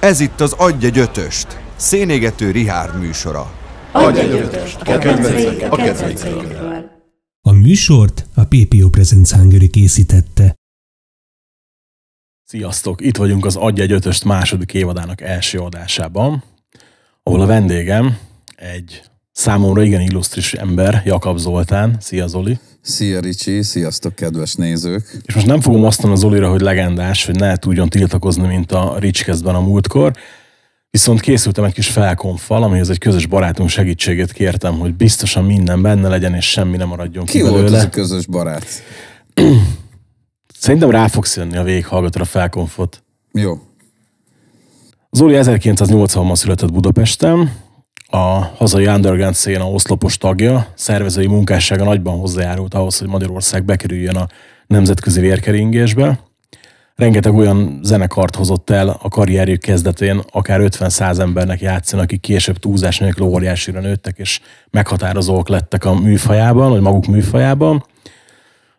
Ez itt az Adj egy ötöst, szénégető Rihárd műsora. Adj egy ötöst a kedvencekkel, a. A műsort a PPO Presents Hungary készítette. Sziasztok! Itt vagyunk az Adj egy ötöst második évadának első adásában, ahol a vendégem egy számomra igen illusztris ember, Jakab Zoltán. Szia Zoli! Szia Ricsi, sziasztok kedves nézők! És most nem fogom azt mondani Zolira, hogy legendás, hogy ne tudjon tiltakozni, mint a Ricskeszben a múltkor, Viszont készültem egy kis felkonfal, amihez egy közös barátunk segítségét kértem, hogy biztosan minden benne legyen, és semmi nem maradjon ki, ki volt ez a közös barát? Szerintem rá fogsz jönni a végighallgató a felkonfot. Jó. Zoli 1980-ban született Budapesten, a hazai underground széna oszlopos tagja, szervezői munkássága nagyban hozzájárult ahhoz, hogy Magyarország bekerüljön a nemzetközi vérkeringésbe. Rengeteg olyan zenekart hozott el a karrierjük kezdetén, akár 50-100 embernek játszani, akik később túlzás nélkül óriásira nőttek, és meghatározók lettek a műfajában, vagy maguk műfajában.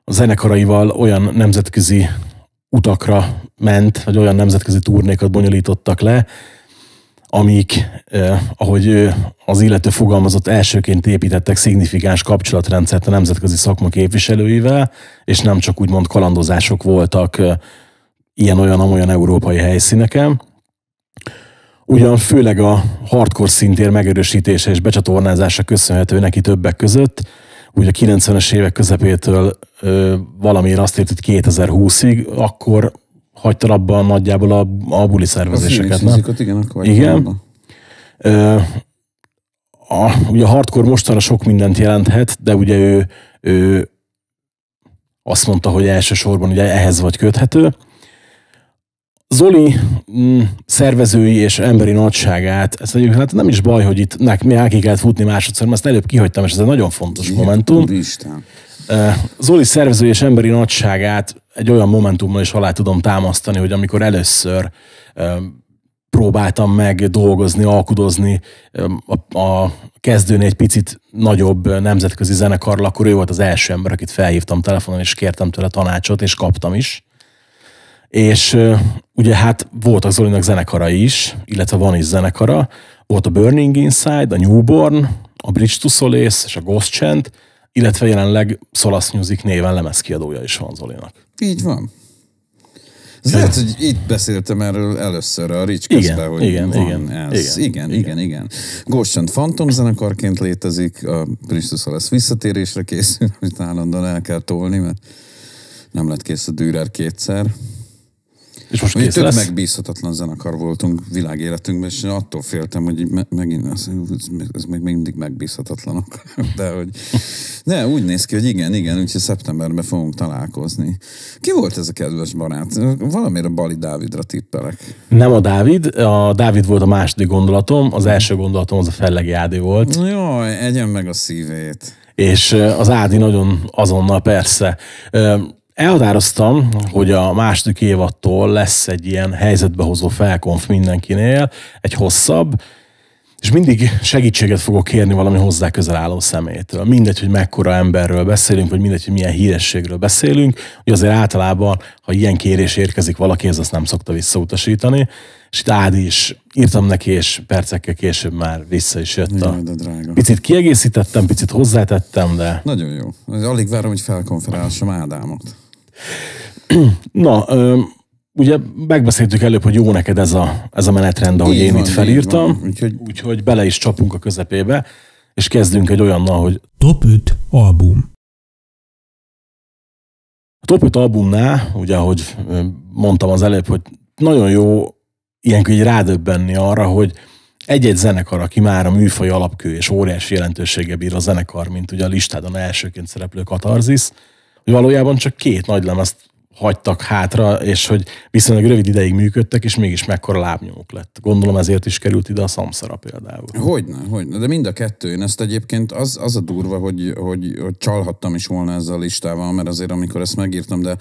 A zenekaraival olyan nemzetközi utakra ment, vagy olyan nemzetközi turnékat bonyolítottak le, amik, eh, ahogy ő, az illető fogalmazott, elsőként építettek szignifikáns kapcsolatrendszert a nemzetközi szakma képviselőivel, és nem csak úgymond kalandozások voltak eh, ilyen-olyan-amolyan európai helyszíneken. Ugyan főleg a hardcore szintér megerősítése és becsatornázása köszönhető neki többek között, ugye a 90-es évek közepétől ö, valamiért azt írt, hogy 2020-ig, akkor hagyta abban nagyjából a, a buli A szervezéseket. Nem? Musicot, igen, akkor Igen. Ö, a, ugye a hardcore mostanra sok mindent jelenthet, de ugye ő, ő azt mondta, hogy elsősorban ugye ehhez vagy köthető. Zoli mm, szervezői és emberi nagyságát, ez egyébként hát nem is baj, hogy itt nek, mi el ki kellett futni másodszor, mert ezt előbb kihagytam, és ez egy nagyon fontos Igen, momentum. Úristen. Zoli szervező és emberi nagyságát egy olyan momentummal is alá tudom támasztani, hogy amikor először próbáltam meg dolgozni, alkudozni a, a kezdőn egy picit nagyobb nemzetközi zenekarral, akkor ő volt az első ember, akit felhívtam telefonon, és kértem tőle tanácsot, és kaptam is. És ugye hát voltak Zolinak zenekarai is, illetve van is zenekara. Volt a Burning Inside, a Newborn, a Bridge to Solace és a Ghost Chant, illetve jelenleg Solace Music néven lemezkiadója is van Zolinak. Így van. Ez lehet, hogy itt beszéltem erről először a Rich Igen, közben, hogy igen, van igen, ez. igen, Igen, igen, igen. igen. Ghost and Phantom zenekarként létezik, a Pristus lesz visszatérésre készül, amit állandóan el kell tolni, mert nem lett kész a Dürer kétszer. És most kész tök lesz? megbízhatatlan zenekar voltunk világéletünkben, és én attól féltem, hogy me- megint az, ez, még mindig megbízhatatlanok. De hogy de úgy néz ki, hogy igen, igen, úgyhogy szeptemberben fogunk találkozni. Ki volt ez a kedves barát? Valamire Bali Dávidra tippelek. Nem a Dávid, a Dávid volt a második gondolatom, az első gondolatom az a Fellegi Ádi volt. Jaj, egyen meg a szívét. És az Ádi nagyon azonnal persze. Elhatároztam, hogy a második évattól lesz egy ilyen helyzetbehozó felkonf mindenkinél, egy hosszabb, és mindig segítséget fogok kérni valami hozzá közel álló személytől. Mindegy, hogy mekkora emberről beszélünk, vagy mindegy, hogy milyen hírességről beszélünk, hogy azért általában, ha ilyen kérés érkezik valakihez, azt nem szokta visszautasítani. És itt Ádi is írtam neki, és percekkel később már vissza is jött a... Jaj, de drága. Picit kiegészítettem, picit hozzátettem, de Nagyon jó. Alig várom, hogy felkonferálsam Ádámot. Na, ö, ugye megbeszéltük előbb, hogy jó neked ez a, ez a menetrend, ahogy Így én van, itt felírtam. Úgyhogy- úgyhogy bele is csapunk a közepébe, és kezdünk egy olyannal, hogy Top 5 album. a top 5 albumnál, ugye ahogy mondtam az előbb, hogy nagyon jó ilyenkor így rádöbbenni arra, hogy egy-egy zenekar, aki már a műfaj alapkő és óriási jelentősége bír a zenekar, mint ugye a listádon elsőként szereplő Katarzis, valójában csak két nagy lemezt hagytak hátra, és hogy viszonylag rövid ideig működtek, és mégis mekkora lábnyomuk lett. Gondolom ezért is került ide a Samsara például. Hogyne, hogyne. De mind a kettő. Én ezt egyébként az, az a durva, hogy, hogy, hogy csalhattam is volna ezzel a listával, mert azért amikor ezt megírtam, de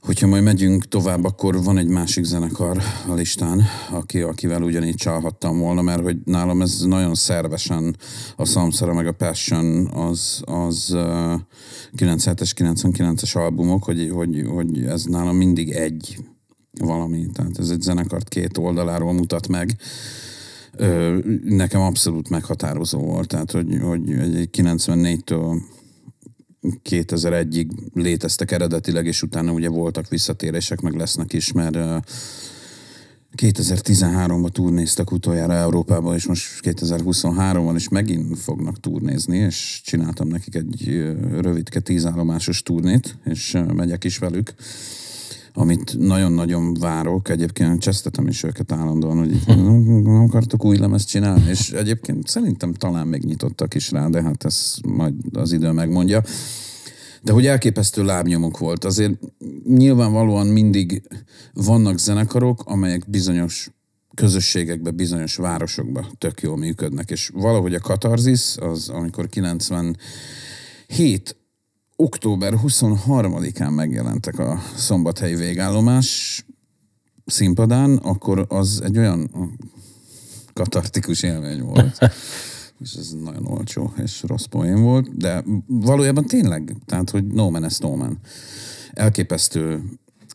Hogyha majd megyünk tovább, akkor van egy másik zenekar a listán, aki, akivel ugyanígy csalhattam volna, mert hogy nálam ez nagyon szervesen a Samsara meg a Passion az, az uh, 97-es, 99-es albumok, hogy, hogy, hogy ez nálam mindig egy valami. Tehát ez egy zenekart két oldaláról mutat meg. Ö, nekem abszolút meghatározó volt. Tehát, hogy, hogy egy 94-től 2001-ig léteztek eredetileg, és utána ugye voltak visszatérések, meg lesznek is, mert 2013-ban turnéztek utoljára Európában, és most 2023-ban is megint fognak turnézni, és csináltam nekik egy rövidke tízállomásos turnét, és megyek is velük amit nagyon-nagyon várok. Egyébként csesztetem is őket állandóan, hogy nem akartok új lemezt csinálni, és egyébként szerintem talán még nyitottak is rá, de hát ez majd az idő megmondja. De hogy elképesztő lábnyomok volt. Azért nyilvánvalóan mindig vannak zenekarok, amelyek bizonyos közösségekbe, bizonyos városokba tök jól működnek, és valahogy a katarzis, az amikor 97 október 23-án megjelentek a szombathelyi végállomás színpadán, akkor az egy olyan katartikus élmény volt. és ez nagyon olcsó és rossz poén volt, de valójában tényleg, tehát, hogy no man is no man. Elképesztő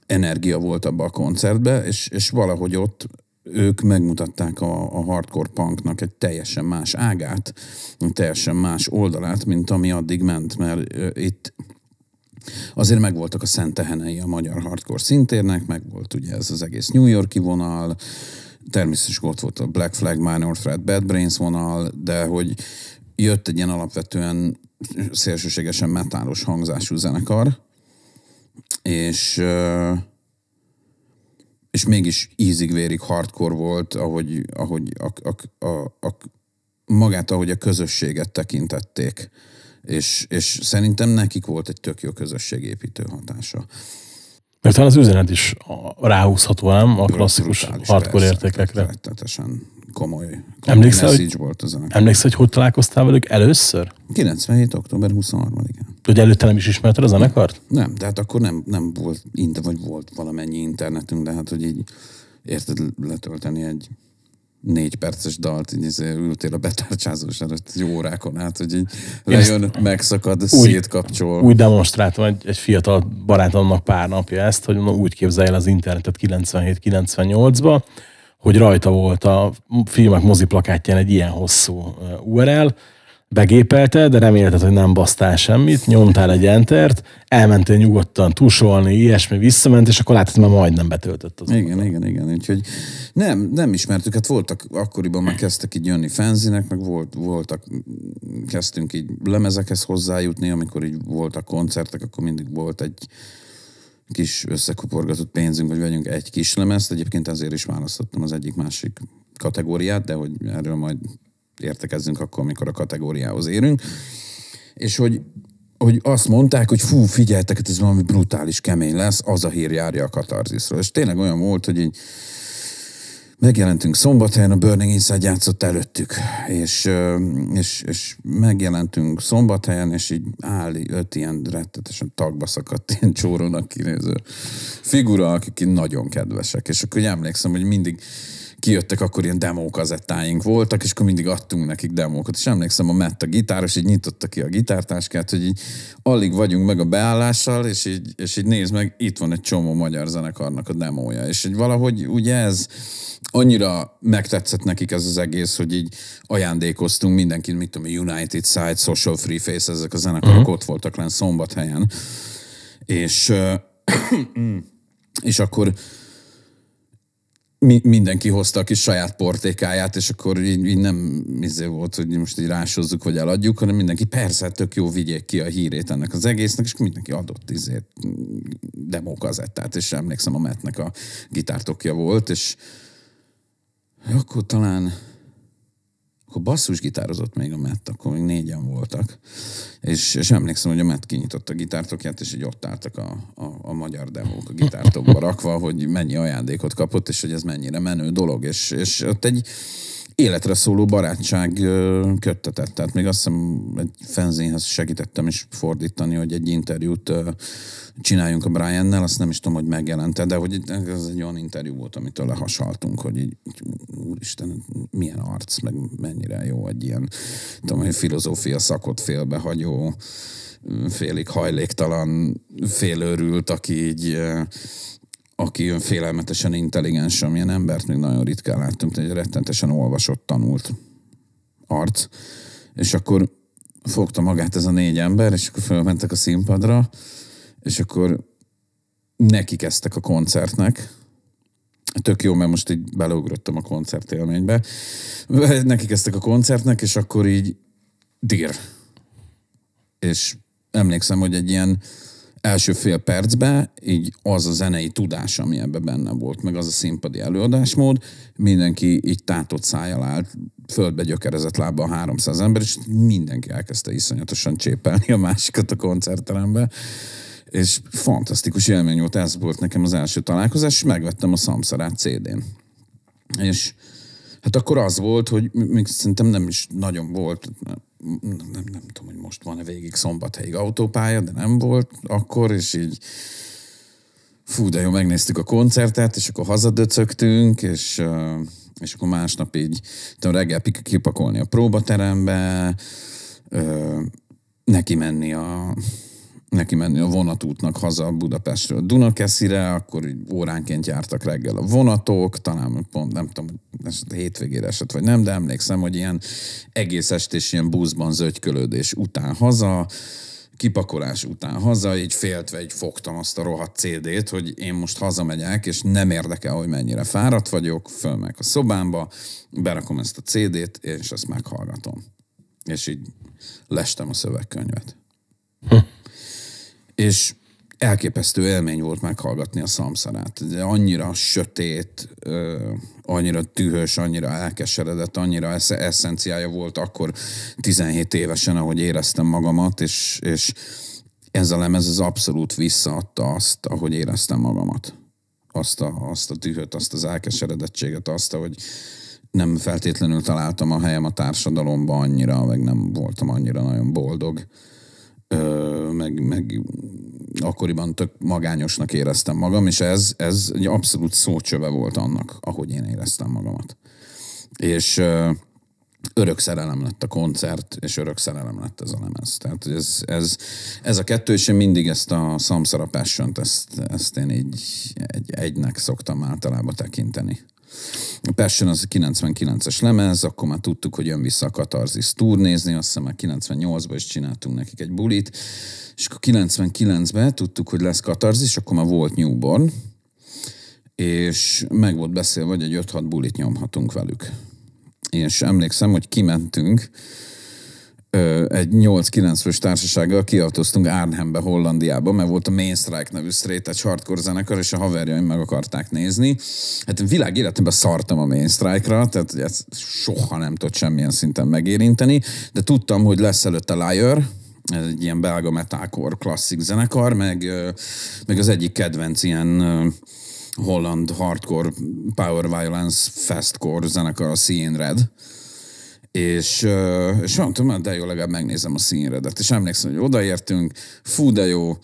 energia volt abban a koncertbe, és, és valahogy ott ők megmutatták a, a hardcore punknak egy teljesen más ágát, teljesen más oldalát, mint ami addig ment, mert uh, itt azért megvoltak a szentehenei a magyar hardcore szintérnek, meg volt ugye ez az egész New Yorki vonal, természetesen ott volt a Black Flag, Minor Threat, Bad Brains vonal, de hogy jött egy ilyen alapvetően szélsőségesen metálos hangzású zenekar, és és mégis ízig-vérig hardcore volt, ahogy, ahogy a, a, a, a, magát, ahogy a közösséget tekintették. És, és szerintem nekik volt egy tök jó közösségépítő hatása. Mert talán az üzenet is ráhúzható, nem? A klasszikus hardcore értékekre. Rettetesen komoly, komoly emlékszel, hogy, volt az Emlékszel, hogy hogy találkoztál velük először? 97. október 23-án. Hogy előtte nem is ismerted a zenekart? Nem, de hát akkor nem, nem volt, vagy volt valamennyi internetünk, de hát, hogy így érted letölteni egy négy perces dalt, így izé ültél a betárcsázós előtt egy órákon át, hogy így lejön, megszakad, úgy, szétkapcsol. Úgy demonstráltam egy, egy fiatal barátomnak pár napja ezt, hogy mondom, úgy képzelj el az internetet 97-98-ba, hogy rajta volt a filmek moziplakátján egy ilyen hosszú URL, begépelte, de remélted, hogy nem basztál semmit, nyomtál egy entert, elmentél nyugodtan tusolni, ilyesmi, visszament, és akkor látod, már majdnem betöltött az Igen, oldal. igen, igen. Úgyhogy nem, nem ismertük, hát voltak, akkoriban már kezdtek így jönni fanzinek, meg volt, voltak, kezdtünk így lemezekhez hozzájutni, amikor így voltak koncertek, akkor mindig volt egy kis összekuporgatott pénzünk, hogy vegyünk egy kis lemezt. Egyébként ezért is választottam az egyik másik kategóriát, de hogy erről majd értekezzünk akkor, amikor a kategóriához érünk. És hogy, hogy azt mondták, hogy fú, figyeltek, ez valami brutális, kemény lesz, az a hír járja a katarzisról. És tényleg olyan volt, hogy így megjelentünk szombathelyen, a Burning Inside játszott előttük, és, és, és megjelentünk szombathelyen, és így áll öt ilyen rettetesen tagba szakadt, ilyen csórónak kinéző figura, akik nagyon kedvesek. És akkor emlékszem, hogy mindig kijöttek, akkor ilyen demókazettáink voltak, és akkor mindig adtunk nekik demókat. És emlékszem, a Matt a gitáros, így nyitotta ki a gitártáskát, hogy így alig vagyunk meg a beállással, és így, és így nézd meg, itt van egy csomó magyar zenekarnak a demója. És így valahogy ugye ez annyira megtetszett nekik ez az egész, hogy így ajándékoztunk mindenkit, mit tudom, United Side, Social Free Face, ezek a zenekarok uh-huh. ott voltak lenn szombathelyen. És, és akkor mi, mindenki hozta a kis saját portékáját, és akkor így, így nem izé volt, hogy most így rásozzuk, vagy eladjuk, hanem mindenki persze, tök jó, vigyék ki a hírét ennek az egésznek, és mindenki adott izét demókazettát, és emlékszem a Metnek a gitártokja volt, és akkor talán akkor basszusgitározott még a Matt, akkor még négyen voltak. És, és emlékszem, hogy a Matt kinyitott a gitártokját, és így ott álltak a, a, a magyar demók a gitártokba rakva, hogy mennyi ajándékot kapott, és hogy ez mennyire menő dolog. És, és ott egy, életre szóló barátság köttetett. Tehát még azt hiszem egy fenzénhez segítettem is fordítani, hogy egy interjút csináljunk a Brian-nel, azt nem is tudom, hogy megjelente, de hogy ez egy olyan interjú volt, amitől lehasaltunk, hogy így, úristen, milyen arc, meg mennyire jó egy ilyen, tudom, hogy filozófia szakot félbehagyó, félig hajléktalan, félőrült, aki így aki olyan félelmetesen intelligens, amilyen embert még nagyon ritkán láttunk, egy rettentesen olvasott, tanult arc. És akkor fogta magát ez a négy ember, és akkor fölmentek a színpadra, és akkor neki kezdtek a koncertnek. Tök jó, mert most így beleugrottam a koncert élménybe. Neki kezdtek a koncertnek, és akkor így dir. És emlékszem, hogy egy ilyen első fél percben így az a zenei tudás, ami ebben benne volt, meg az a színpadi előadásmód, mindenki így tátott szájjal állt, földbe gyökerezett lába a 300 ember, és mindenki elkezdte iszonyatosan csépelni a másikat a koncertterembe. És fantasztikus élmény volt, ez volt nekem az első találkozás, és megvettem a Samsarát CD-n. És hát akkor az volt, hogy még szerintem nem is nagyon volt, nem, nem, nem tudom, hogy most van-e végig szombathelyig autópálya, de nem volt akkor, és így fú, de jó, megnéztük a koncertet, és akkor hazadöcögtünk, és, és akkor másnap így tudom, reggel kipakolni a próbaterembe, neki menni a neki menni a vonatútnak haza Budapestről Dunakeszire, akkor így óránként jártak reggel a vonatok, talán pont nem tudom, ez hétvégére esett vagy nem, de emlékszem, hogy ilyen egész estés ilyen buszban zögykölődés után haza, kipakolás után haza, így féltve így fogtam azt a rohadt CD-t, hogy én most hazamegyek, és nem érdekel, hogy mennyire fáradt vagyok, fölmegyek a szobámba, berakom ezt a CD-t, és ezt meghallgatom. És így lestem a szövegkönyvet. Hm és elképesztő élmény volt meghallgatni a szamszarát. Annyira sötét, annyira tühös, annyira elkeseredett, annyira eszenciája volt akkor 17 évesen, ahogy éreztem magamat, és, és ez a lemez az abszolút visszaadta azt, ahogy éreztem magamat. Azt a, azt a tühöt, azt az elkeseredettséget, azt, hogy nem feltétlenül találtam a helyem a társadalomban annyira, meg nem voltam annyira nagyon boldog meg, meg akkoriban tök magányosnak éreztem magam, és ez, ez egy abszolút szócsöve volt annak, ahogy én éreztem magamat. És örök szerelem lett a koncert, és örök szerelem lett ez a lemez. Tehát ez, ez, ez a kettő, és én mindig ezt a Samsara passion ezt, ezt én így egy, egynek szoktam általában tekinteni. Passion az a 99-es lemez, akkor már tudtuk, hogy jön vissza a Katarzis turnézni, azt hiszem már 98-ban is csináltunk nekik egy bulit, és akkor 99-ben tudtuk, hogy lesz Katarzis, akkor már volt Newborn, és meg volt beszélve, hogy egy 5-6 bulit nyomhatunk velük. És emlékszem, hogy kimentünk, egy 8-9 fős társasággal kiautóztunk Arnhembe, Hollandiába, mert volt a Main Strike nevű straight egy hardcore zenekar, és a haverjaim meg akarták nézni. Hát világ életemben szartam a Main Strike-ra, tehát ezt soha nem tudott semmilyen szinten megérinteni, de tudtam, hogy lesz előtte Liar, ez egy ilyen belga metalcore klasszik zenekar, meg, meg az egyik kedvenc ilyen holland hardcore power violence fastcore zenekar a Seeing Red és, és mondtam, de jó, legalább megnézem a színredet. És emlékszem, hogy odaértünk, fú, de jó,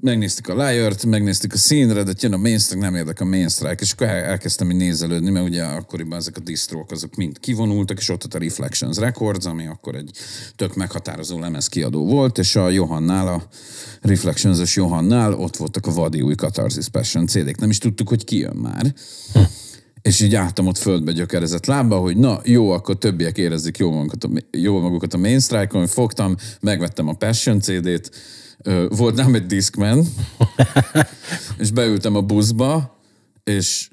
megnéztük a Liar-t, megnéztük a színredet, jön a mainstrike, nem érdek a mainstrike, és akkor elkezdtem így nézelődni, mert ugye akkoriban ezek a distrók azok mind kivonultak, és ott ott a Reflections Records, ami akkor egy tök meghatározó lemez kiadó volt, és a Johannál, a Reflections-os Johannál ott voltak a vadi új Catharsis Passion CD-k. Nem is tudtuk, hogy ki jön már. Hm és így álltam ott földbe gyökerezett lábba, hogy na jó, akkor többiek érezzük jó magukat a, jó magukat a Main Strike-on, fogtam, megvettem a Passion CD-t, volt nem egy Discman, és beültem a buszba, és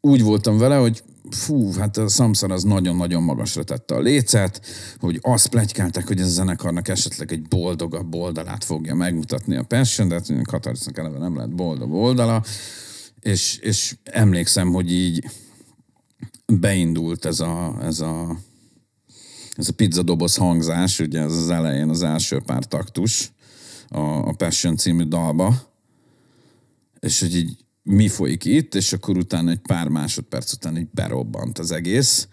úgy voltam vele, hogy fú, hát a Samsung az nagyon-nagyon magasra tette a lécet, hogy azt plegykálták, hogy ez a zenekarnak esetleg egy boldogabb oldalát fogja megmutatni a Passion, de hát Katarisnak eleve nem lehet boldog oldala, és, és emlékszem, hogy így beindult ez a, ez a, ez a pizzadoboz hangzás, ugye ez az elején az első pár taktus a, a Passion című dalba, és hogy így mi folyik itt, és akkor utána egy pár másodperc után így berobbant az egész,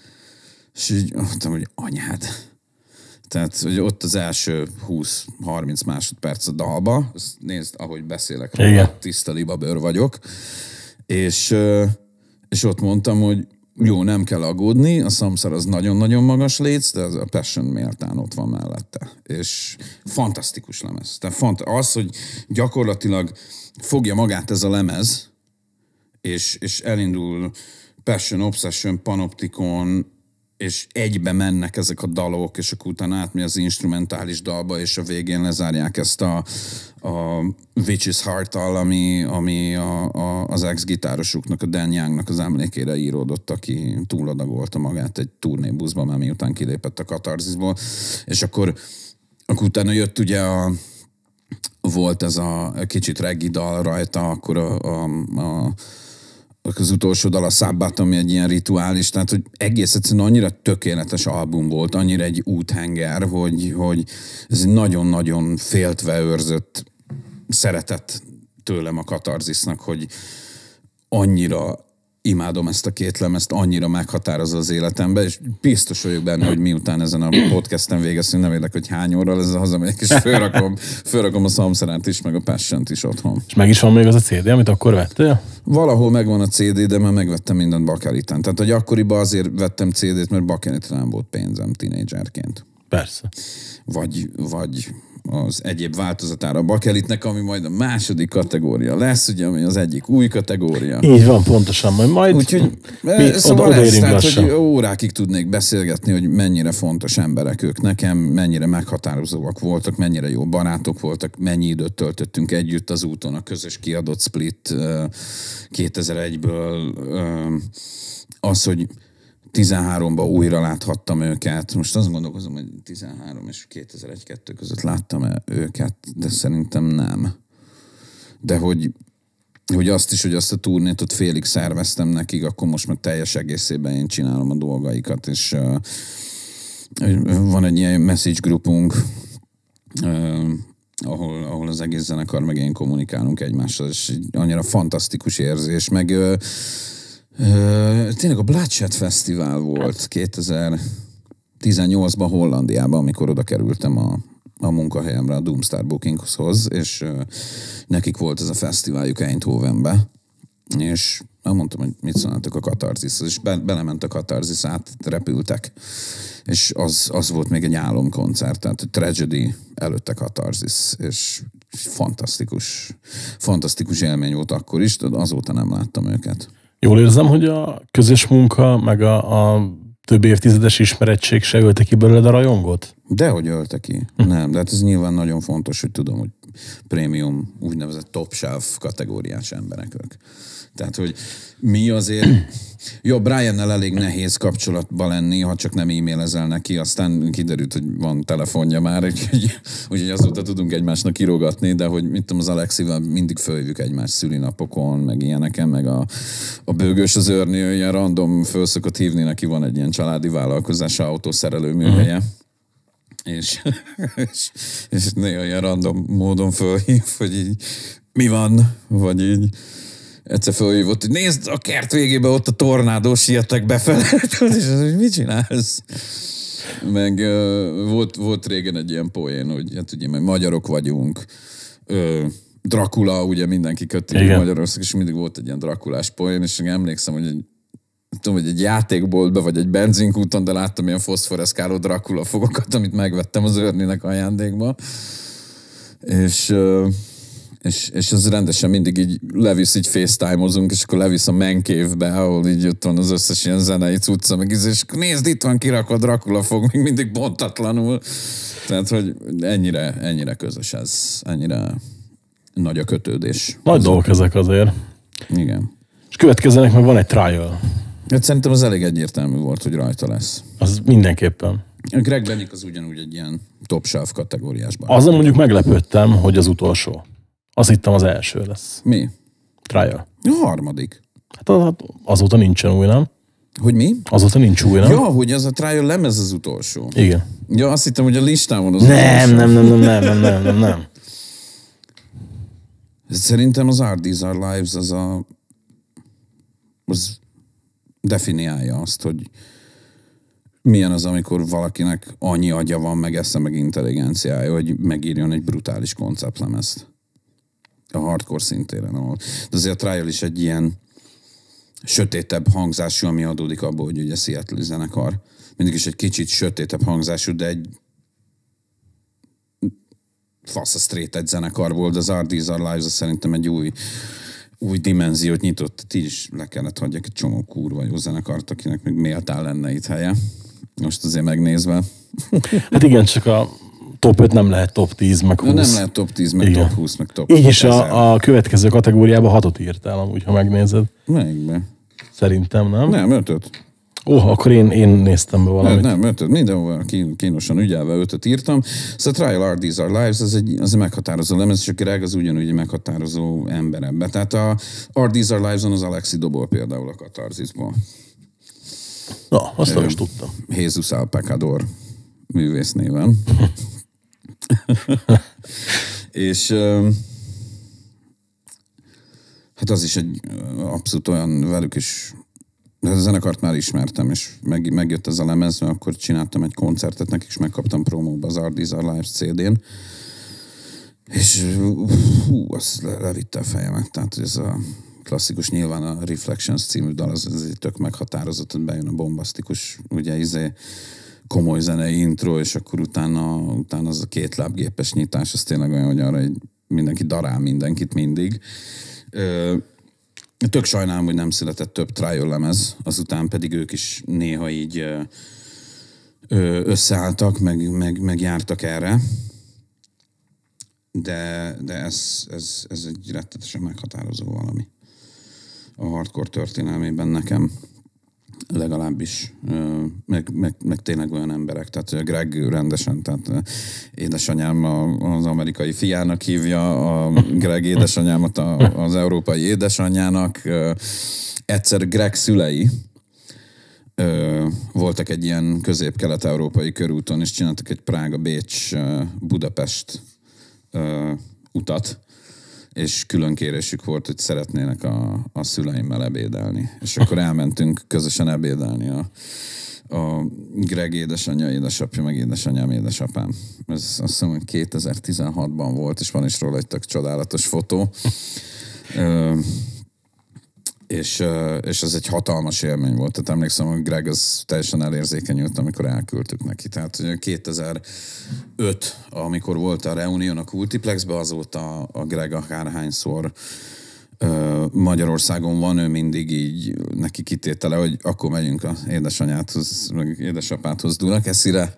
és így mondtam, hogy anyád. Tehát, hogy ott az első 20-30 másodperc a dalba, nézd, ahogy beszélek róla, tiszta libabőr vagyok, és, és ott mondtam, hogy jó, nem kell aggódni, a szamszar az nagyon-nagyon magas léc, de az a Passion méltán ott van mellette. És fantasztikus lemez. Tehát fant- az, hogy gyakorlatilag fogja magát ez a lemez, és, és elindul Passion, Obsession, Panopticon, és egybe mennek ezek a dalok, és akkor utána átmegy az instrumentális dalba, és a végén lezárják ezt a, a Witch's heart ami, ami a, a, az ex-gitárosuknak, a Dan Youngnak az emlékére íródott, aki túladagolta magát egy turnébuszban, mert miután kilépett a katarzisból, és akkor, akkor utána jött ugye a, volt ez a kicsit reggi dal rajta, akkor a, a, a az utolsó dal a Sabbath, ami egy ilyen rituális, tehát hogy egész egyszerűen annyira tökéletes album volt, annyira egy úthenger, hogy, hogy ez nagyon-nagyon féltve őrzött szeretet tőlem a katarzisnak, hogy annyira imádom ezt a két lemezt, annyira meghatározza az életembe, és biztos vagyok benne, hogy miután ezen a podcasten végeztünk, nem érdek, hogy hány óra lesz, hazamegyek, és fölrakom, fölrakom a Samszeránt is, meg a passion is otthon. És meg is van még az a CD, amit akkor vettél? Valahol megvan a CD, de már megvettem mindent bakeliten. Tehát, hogy akkoriban azért vettem CD-t, mert bakeliten nem volt pénzem tínédzserként. Persze. Vagy, vagy az egyéb változatára a bakelitnek, ami majd a második kategória lesz, ugye, ami az egyik új kategória. Így van, pontosan. Majd, majd Úgyhogy mi mi, szóval oda, ez, tehát, lassan. hogy órákig tudnék beszélgetni, hogy mennyire fontos emberek ők nekem, mennyire meghatározóak voltak, mennyire jó barátok voltak, mennyi időt töltöttünk együtt az úton, a közös kiadott split ö, 2001-ből, ö, az, hogy 13-ban újra láthattam őket. Most azt gondolkozom, hogy 13 és 2001-2 között láttam-e őket, de szerintem nem. De hogy hogy azt is, hogy azt a turnét ott félig szerveztem nekik, akkor most már teljes egészében én csinálom a dolgaikat, és uh, van egy ilyen message groupunk, uh, ahol, ahol az egész zenekar meg én kommunikálunk egymással, és annyira fantasztikus érzés, meg uh, tényleg a Bloodshed Fesztivál volt 2018-ban Hollandiában, amikor oda kerültem a, a munkahelyemre, a Doomstar Bookingshoz, és nekik volt ez a fesztiváljuk Eindhovenbe, és mondtam, hogy mit szólnátok a Katarzishoz, és be, belement a Katarzis, át repültek, és az, az volt még egy álomkoncert, tehát a Tragedy előtte Katarzis, és fantasztikus, fantasztikus élmény volt akkor is, de azóta nem láttam őket. Jól érzem, hogy a közös munka, meg a, a több évtizedes ismerettség se ölte ki belőled a rajongot? Dehogy ölte ki. Hm. Nem, de hát ez nyilván nagyon fontos, hogy tudom, hogy prémium, úgynevezett top shelf kategóriás emberek ők. Tehát, hogy mi azért... Jó, Brian-nel elég nehéz kapcsolatban lenni, ha csak nem e-mailezel neki, aztán kiderült, hogy van telefonja már, úgyhogy, úgyhogy azóta tudunk egymásnak írogatni, de hogy mit tudom, az Alexivel mindig fölhívjuk egymás szülinapokon, meg ilyeneken, meg a, a bőgős az őrni, ilyen random föl szokott hívni, neki van egy ilyen családi vállalkozása, autószerelő műhelye. Uh-huh és, és, és néha ilyen random módon fölhív, hogy így mi van, vagy így egyszer fölhívott, hogy nézd a kert végébe ott a tornádó, sietek befele, és az, hogy mit csinálsz? Meg uh, volt, volt régen egy ilyen poén, hogy hát ugye meg magyarok vagyunk, uh, Dracula, ugye mindenki köti. Magyarország, és mindig volt egy ilyen Drakulás poén, és emlékszem, hogy tudom, hogy egy játékboltba, vagy egy benzinkúton, de láttam ilyen foszforeszkáló Dracula fogokat, amit megvettem az őrnének ajándékba. És, és, és ez rendesen mindig így levisz, így facetime-ozunk, és akkor levisz a menkévbe, ahol így ott van az összes ilyen zenei cucca, meg íz, és nézd, itt van kirakva Dracula fog, még mindig bontatlanul. Tehát, hogy ennyire, ennyire közös ez, ennyire nagy a kötődés. Nagy dolgok ezek azért. Igen. És következőnek meg van egy trial. Hát szerintem az elég egyértelmű volt, hogy rajta lesz. Az mindenképpen. Greg Bennick az ugyanúgy egy ilyen top shelf kategóriásban. Azon mondjuk meglepődtem, hogy az utolsó. Azt hittem az első lesz. Mi? Trial. A harmadik. Hát az- azóta nincsen új, nem? Hogy mi? Azóta nincs új, nem? Ja, hogy az a trial lemez az utolsó. Igen. Ja, azt hittem, hogy a listámon az Nem, utolsó. nem, nem, nem, nem, nem, nem, nem, nem. Szerintem az Art These Our Lives az a, az definiálja azt, hogy milyen az, amikor valakinek annyi agya van, meg esze, meg intelligenciája, hogy megírjon egy brutális konceptlemezt a hardcore szintéren. Ahol. De azért a Trial is egy ilyen sötétebb hangzású, ami adódik abból, hogy ugye Seattle zenekar. Mindig is egy kicsit sötétebb hangzású, de egy fasz a straight egy zenekar volt, az Our These Our Lives szerintem egy új, új dimenziót nyitott. Ti is le kellett hagyjak egy csomó kurva jó zenekart, akinek még méltán lenne itt helye. Most azért megnézve. Hát igen, csak a top 5 nem lehet top 10, meg 20. De nem lehet top 10, meg Igen. top 20, meg top Így is a, a következő kategóriába hatot írtál amúgy, ha megnézed. Melyikbe? Szerintem, nem? Nem, ötöt. Ó, akkor én, én néztem be Nem, valamit. nem, ötöt. Mindenhol kín- kínosan ügyelve ötöt írtam. Szóval Trial Art These Our Lives, az egy, az egy meghatározó lemez, és a Greg az ugyanúgy egy meghatározó ember ebbe. Tehát a Art These Our Lives-on az Alexi dobol például a katarzisból. Na, azt nem is tudtam. Jesus Al Pecador művész néven. és hát az is egy abszolút olyan velük is a zenekart már ismertem, és meg, megjött ez a lemez, mert akkor csináltam egy koncertet nekik, és megkaptam promóba az Art These Our Lives CD-n. És hú, az le, levitte a fejemet. Tehát ez a klasszikus, nyilván a Reflections című dal, az, az tök meghatározott, hogy bejön a bombasztikus, ugye izé, komoly zenei intro, és akkor utána, utána az a két lábgépes nyitás, az tényleg olyan, hogy arra egy, mindenki darál mindenkit mindig. Ö, tök sajnálom, hogy nem született több trial lemez, azután pedig ők is néha így összeálltak, meg, meg, meg jártak erre. De, de ez, ez, ez egy rettetesen meghatározó valami a hardcore történelmében nekem legalábbis, meg, meg, meg tényleg olyan emberek, tehát Greg rendesen, tehát édesanyám az amerikai fiának hívja, a Greg édesanyámat az európai édesanyjának, egyszer Greg szülei, voltak egy ilyen közép-kelet-európai körúton, és csináltak egy Prága-Bécs-Budapest utat, és külön kérésük volt, hogy szeretnének a, a szüleimmel ebédelni. És akkor elmentünk közösen ebédelni a, a Greg édesanyja, édesapja, meg édesanyám, édesapám. Ez azt hiszem, hogy 2016-ban volt, és van is róla egy tök csodálatos fotó. És, és ez egy hatalmas élmény volt. Tehát emlékszem, hogy Greg az teljesen elérzékenyült, amikor elküldtük neki. Tehát ugye 2005, amikor volt a Reunion a Multiplexbe, azóta a Greg akárhányszor Magyarországon van, ő mindig így neki kitétele, hogy akkor megyünk az édesanyádhoz, meg édesapádhoz Dunakeszire.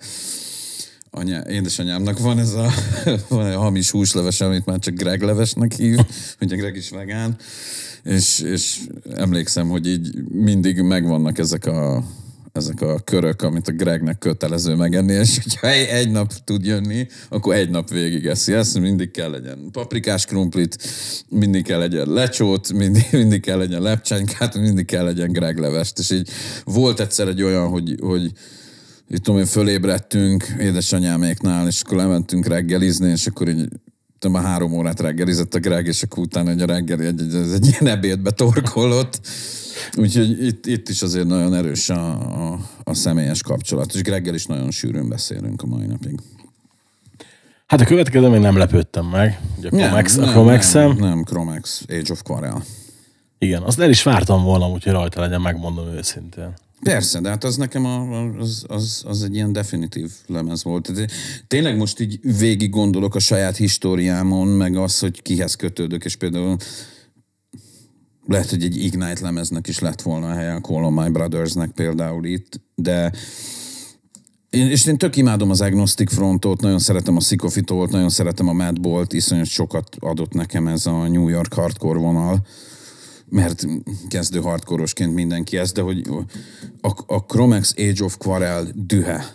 Anya, édesanyámnak van ez a, van egy hamis húsleves, amit már csak Greg levesnek hív, ugye Greg is vegán, és, és emlékszem, hogy így mindig megvannak ezek a, ezek a körök, amit a Gregnek kötelező megenni, és hogyha egy, nap tud jönni, akkor egy nap végig eszi. Ezt, mindig kell legyen paprikás krumplit, mindig kell legyen lecsót, mindig, mindig kell legyen lepcsánykát, mindig kell legyen Greg levest, és így volt egyszer egy olyan, hogy, hogy itt tudom én, fölébredtünk édesanyáméknál, és akkor lementünk reggelizni, és akkor így tudom, már három órát reggelizett a Greg, és akkor utána egy a reggeli egy, egy, egy ilyen ebédbe torkolott. Úgyhogy itt, itt is azért nagyon erős a, a, a személyes kapcsolat, és Greggel is nagyon sűrűn beszélünk a mai napig. Hát a következő még nem lepődtem meg. Ugye a Chromex, a chromex nem, nem, Chromex, Age of Quarrel. Igen, azt el is vártam volna, úgyhogy rajta legyen, megmondom őszintén. Persze, de hát az nekem a, az, az, az egy ilyen definitív lemez volt. De Tényleg most így végig gondolok a saját históriámon, meg az, hogy kihez kötődök, és például lehet, hogy egy Ignite lemeznek is lett volna a helye a Call on My Brothersnek például itt, de én, és én tök imádom az Agnostic Frontot, nagyon szeretem a Sycophytolt, nagyon szeretem a Madbolt, iszonyat sokat adott nekem ez a New York hardcore vonal, mert kezdő hardkorosként mindenki ez, de hogy a, a Chromex Age of Quarrel dühe,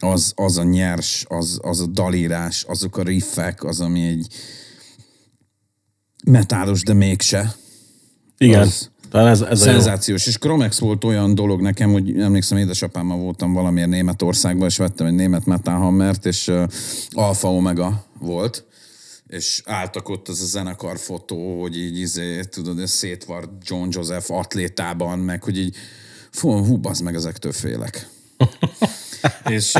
az, az a nyers, az, az a dalírás, azok a riffek, az, ami egy metálos, de mégse. Igen, Az- talán ez, ez. Szenzációs. És Chromex volt olyan dolog nekem, hogy emlékszem, édesapámmal voltam valamiért Németországban, és vettem egy német metal hammert, és uh, Alfa Omega volt, és álltak ott az a zenekar fotó, hogy így izé, tudod, szétvart John Joseph atlétában, meg hogy így, fú, hú, bazd meg, ezektől félek. és,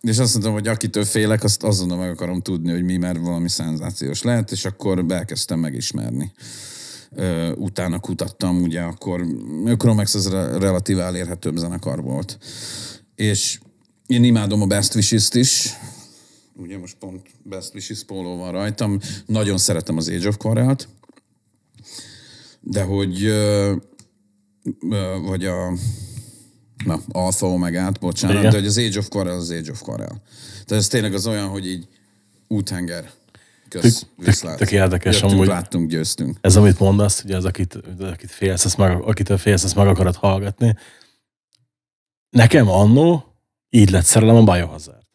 és azt mondtam, hogy akitől félek, azt azonnal meg akarom tudni, hogy mi, mert valami szenzációs lehet, és akkor elkezdtem megismerni. Utána kutattam, ugye akkor Chromex az re- relatív elérhetőbb zenekar volt. És én imádom a Best Wishes-t is, ugye most pont Best Wishes póló van rajtam, nagyon szeretem az Age of Quarrel-t, de hogy vagy a na, Alpha Omega-t, bocsánat, Igen. de hogy az Age of Quarrel az Age of Quarrel. Tehát ez tényleg az olyan, hogy így úthenger. Kösz, Tök- tök- tök érdekes Jöttünk, amúgy. láttunk, győztünk. Ez, amit mondasz, hogy az, akit, akit félsz, ezt meg, akitől félsz, ezt meg akarod hallgatni. Nekem annó így lett szerelem a Biohazard.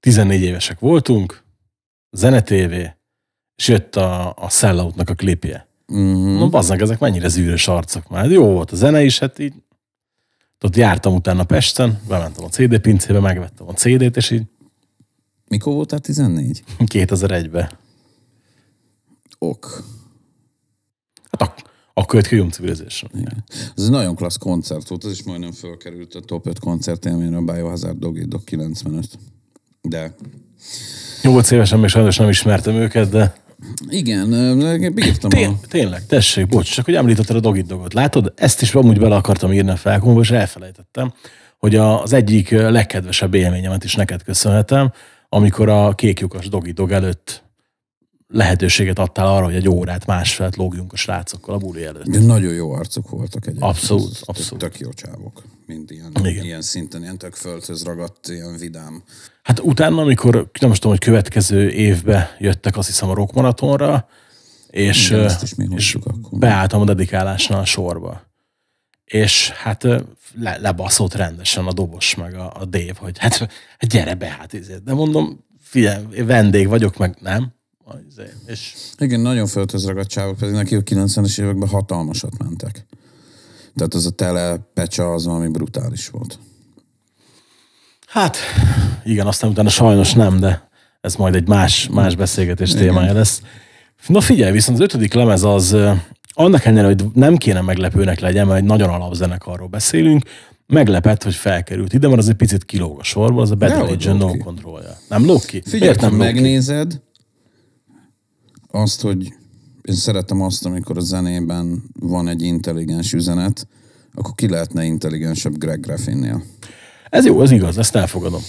14 évesek voltunk, Zene TV, és jött a, a Selloutnak a klipje. Mm-hmm. No, bazdmeg, ezek mennyire zűrös arcok már. Jó volt a zene is, hát így ott jártam utána Pesten, bementem a CD pincébe, megvettem a CD-t, és így Mikor voltál 14? 2001-be. Ok. Hát ak- akkor jött ki Civilization. Igen. Ez egy nagyon klassz koncert volt, ez is majdnem fölkerült a top 5 koncertélményre a Biohazard Dog Eat Dog 95. De 8 évesen még sajnos nem ismertem őket, de igen, bírtam a... Tény, tényleg, tessék, bocs, csak hogy említetted a Dogit Dogot. Látod, ezt is amúgy bele akartam írni a felkomba, és elfelejtettem, hogy a- az egyik legkedvesebb élményemet is neked köszönhetem, amikor a kéklyukas Dogi Dog előtt lehetőséget adtál arra, hogy egy órát másfelt lógjunk a srácokkal a buli előtt. De nagyon jó arcok voltak egyébként. Abszolút, Tök- abszolút. Tök jó csávok. Mind ilyen, Igen. ilyen szinten, ilyen tök földhöz ragadt, ilyen vidám. Hát utána, amikor nem tudom, hogy következő évbe jöttek, azt hiszem a Rock Marathonra, és, Igen, és akkor. beálltam a dedikálásnál a sorba. És hát le, lebaszott rendesen a dobos meg a, a Dave, hogy hát, hát gyere be, hát ezért. De mondom, figyelj, én vendég vagyok, meg nem. Izé, És Igen, nagyon földhöz ragadt csávok, pedig neki a 90-es években hatalmasat mentek. Tehát az a tele pecsa az valami brutális volt. Hát, igen, aztán utána sajnos nem, de ez majd egy más, más beszélgetés témája lesz. Na figyelj, viszont az ötödik lemez az, annak ellenére, hogy nem kéne meglepőnek legyen, mert egy nagyon alapzenekarról beszélünk, meglepett, hogy felkerült ide, mert az egy picit kilóg a sorba, az a Bad Religion No ki. Controlja. Nem lóg ki? Figyelj, nem megnézed azt, hogy én szeretem azt, amikor a zenében van egy intelligens üzenet, akkor ki lehetne intelligensebb Greg Graffinnél. Ez jó, ez igaz, ezt elfogadom.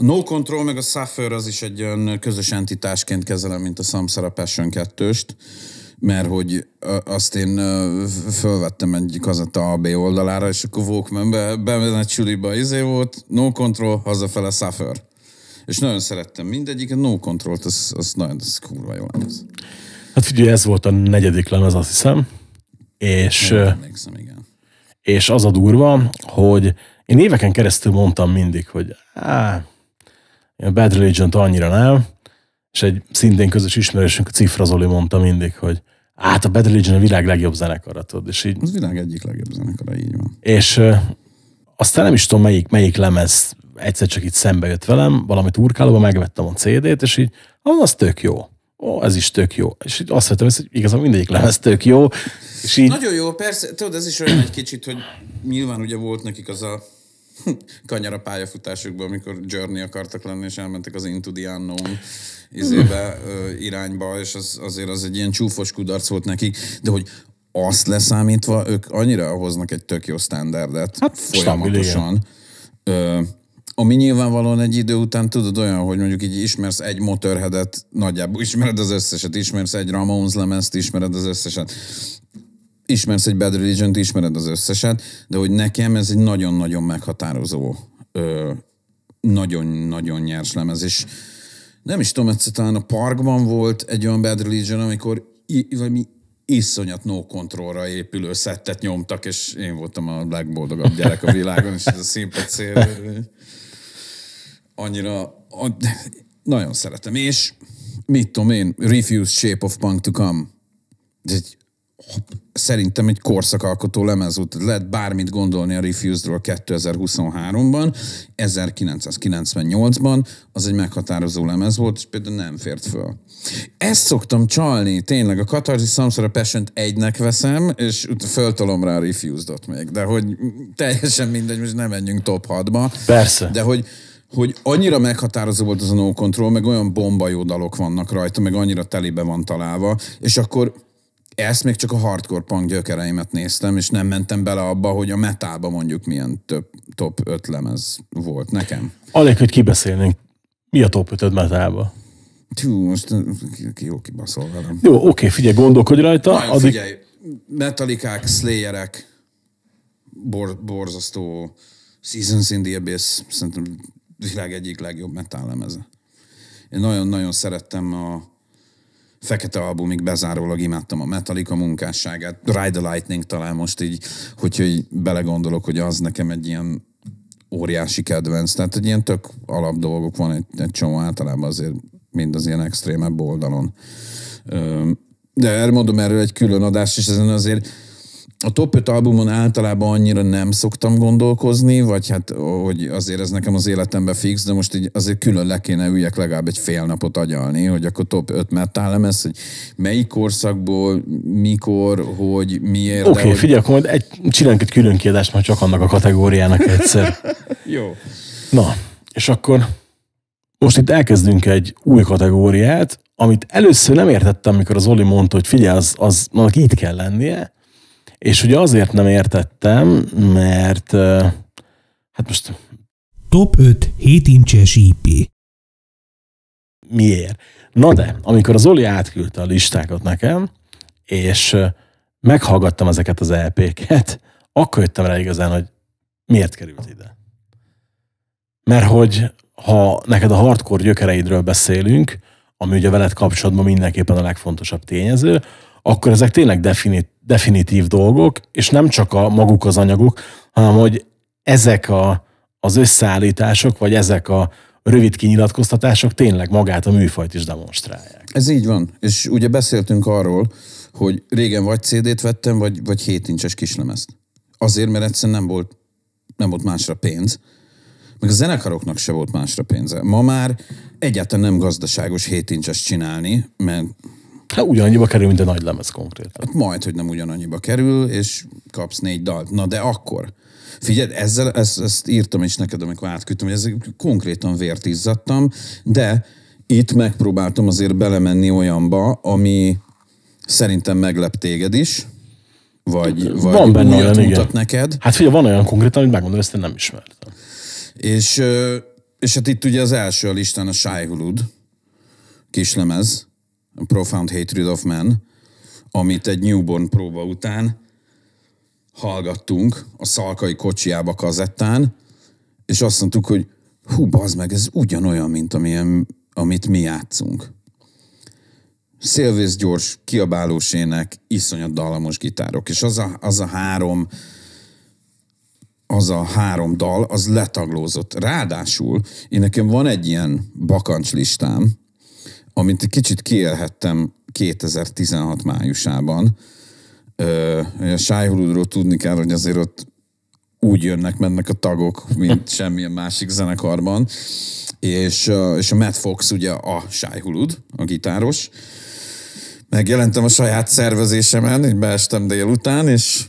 No Control meg a Suffer az is egy olyan közös entitásként kezelem, mint a Samsara Passion 2-st, mert hogy azt én fölvettem egy kazetta AB oldalára, és akkor Walkmanbe bemenet suliba izé volt, No Control, hazafele Suffer. És nagyon szerettem mindegyiket, No Control-t, az, az nagyon, az kurva jó lemez. Hát figyelj, ez volt a negyedik lemez, azt hiszem. És, emlékszem, igen. és az a durva, hogy én éveken keresztül mondtam mindig, hogy á, a Bad religion annyira nem, és egy szintén közös ismerősünk, a Cifra Zoli mondta mindig, hogy hát a Bad Religion a világ legjobb zenekara, tudod, és így Az világ egyik legjobb zenekara, így van. És ö, aztán nem is tudom, melyik, melyik lemez egyszer csak itt szembe jött velem, valami turkálóban megvettem a CD-t, és így, az tök jó. Ó, ez is tök jó. És azt vettem, hogy igazából mindegyik lemez tök jó. És így, Nagyon jó, persze, tudod, ez is olyan egy kicsit, hogy nyilván ugye volt nekik az a kanyar a pályafutásukban, amikor Journey akartak lenni, és elmentek az Into the Unknown izébe, irányba, és az, azért az egy ilyen csúfos kudarc volt nekik, de hogy azt leszámítva, ők annyira hoznak egy tök jó standardet Hát, folyamatosan, ö, ami nyilvánvalóan egy idő után tudod olyan, hogy mondjuk így ismersz egy Motorheadet, nagyjából ismered az összeset, ismersz egy Ramones lemezt, ismered az összeset ismersz egy Bad Religion-t, ismered az összeset, de hogy nekem ez egy nagyon-nagyon meghatározó, nagyon-nagyon nyers lemez, és nem is tudom, egyszer talán a parkban volt egy olyan Bad Religion, amikor valami iszonyat no controlra épülő szettet nyomtak, és én voltam a legboldogabb gyerek a világon, és ez a színpad szélről. Annyira, nagyon szeretem. És mit tudom én, Refuse Shape of Punk to Come. Ez egy szerintem egy korszakalkotó lemez volt. Lehet bármit gondolni a Refused-ról 2023-ban, 1998-ban az egy meghatározó lemez volt, és például nem fért föl. Ezt szoktam csalni, tényleg a Catharsis Samsara Passion egynek veszem, és föltolom rá a Refused-ot még, de hogy teljesen mindegy, most nem menjünk top 6-ba. Persze. De hogy hogy annyira meghatározó volt az a No Control, meg olyan bomba jó dalok vannak rajta, meg annyira telibe van találva, és akkor ezt még csak a hardcore punk gyökereimet néztem, és nem mentem bele abba, hogy a metálba mondjuk milyen több, top 5 lemez volt nekem. Alig, hogy kibeszélnénk. Mi a top 5 metálba? Tű, most ki jó kibaszol velem. Jó, oké, figyelj, gondolkodj rajta. Nagyon addig... figyelj, metalikák, slayerek, bor, borzasztó Seasons in the Abyss, szerintem világ egyik legjobb metal lemeze. Én nagyon-nagyon szerettem a Fekete albumig bezárólag imádtam a Metallica munkásságát. Ride the Lightning talán most így, hogyha így belegondolok, hogy az nekem egy ilyen óriási kedvenc. Tehát egy ilyen tök alap dolgok van egy, egy csomó általában azért mind az ilyen extrémebb oldalon. De erre mondom erről egy külön adás, és ezen azért a top 5 albumon általában annyira nem szoktam gondolkozni, vagy hát, hogy azért ez nekem az életemben fix, de most így azért külön le kéne üljek legalább egy fél napot agyalni, hogy akkor top 5 metal ez, hogy melyik korszakból, mikor, hogy miért. Oké, okay, hogy... figyelj, akkor majd egy, csináljunk egy külön kiadást majd csak annak a kategóriának egyszer. Jó. Na, és akkor most itt elkezdünk egy új kategóriát, amit először nem értettem, amikor az Oli mondta, hogy figyelj, az, az annak így kell lennie, és ugye azért nem értettem, mert hát most... Top 5 7 incses IP. Miért? Na de, amikor az Oli átküldte a listákat nekem, és meghallgattam ezeket az LP-ket, akkor jöttem rá igazán, hogy miért került ide. Mert hogy ha neked a hardcore gyökereidről beszélünk, ami ugye veled kapcsolatban mindenképpen a legfontosabb tényező, akkor ezek tényleg definit, definitív dolgok, és nem csak a maguk az anyagok, hanem hogy ezek a, az összeállítások, vagy ezek a rövid kinyilatkoztatások tényleg magát a műfajt is demonstrálják. Ez így van. És ugye beszéltünk arról, hogy régen vagy CD-t vettem, vagy, vagy 7 incses kislemezt. Azért, mert egyszerűen nem volt, nem volt másra pénz. Meg a zenekaroknak se volt másra pénze. Ma már egyáltalán nem gazdaságos 7 incses csinálni, mert Hát ugyanannyiba kerül, mint a nagy lemez konkrétan. Hát majd, hogy nem ugyanannyiba kerül, és kapsz négy dalt. Na de akkor. Figyelj, ezzel, ezt, ezt írtam is neked, amikor átküldtem, hogy ezek konkrétan vért izzadtam, de itt megpróbáltam azért belemenni olyanba, ami szerintem meglep téged is, vagy, vagy van benne olyan, mutat igen. neked. Hát figyelj, van olyan konkrétan, amit megmondom, ezt én nem ismertem. És, és hát itt ugye az első a listán a Shy Hulud kislemez, a Profound Hatred of Man, amit egy newborn próba után hallgattunk a szalkai kocsiába kazettán, és azt mondtuk, hogy hú, bazd meg, ez ugyanolyan, mint amilyen, amit mi játszunk. Szélvész gyors, kiabálós ének, iszonyat dallamos gitárok, és az a, az a három az a három dal, az letaglózott. Ráadásul én nekem van egy ilyen bakancs listám, amit egy kicsit kiélhettem 2016 májusában. A Sájhuludról tudni kell, hogy azért ott úgy jönnek, mennek a tagok, mint semmilyen másik zenekarban. És, és a Matt Fox ugye a Sájhulud, a gitáros. Megjelentem a saját szervezésemen, így beestem délután, és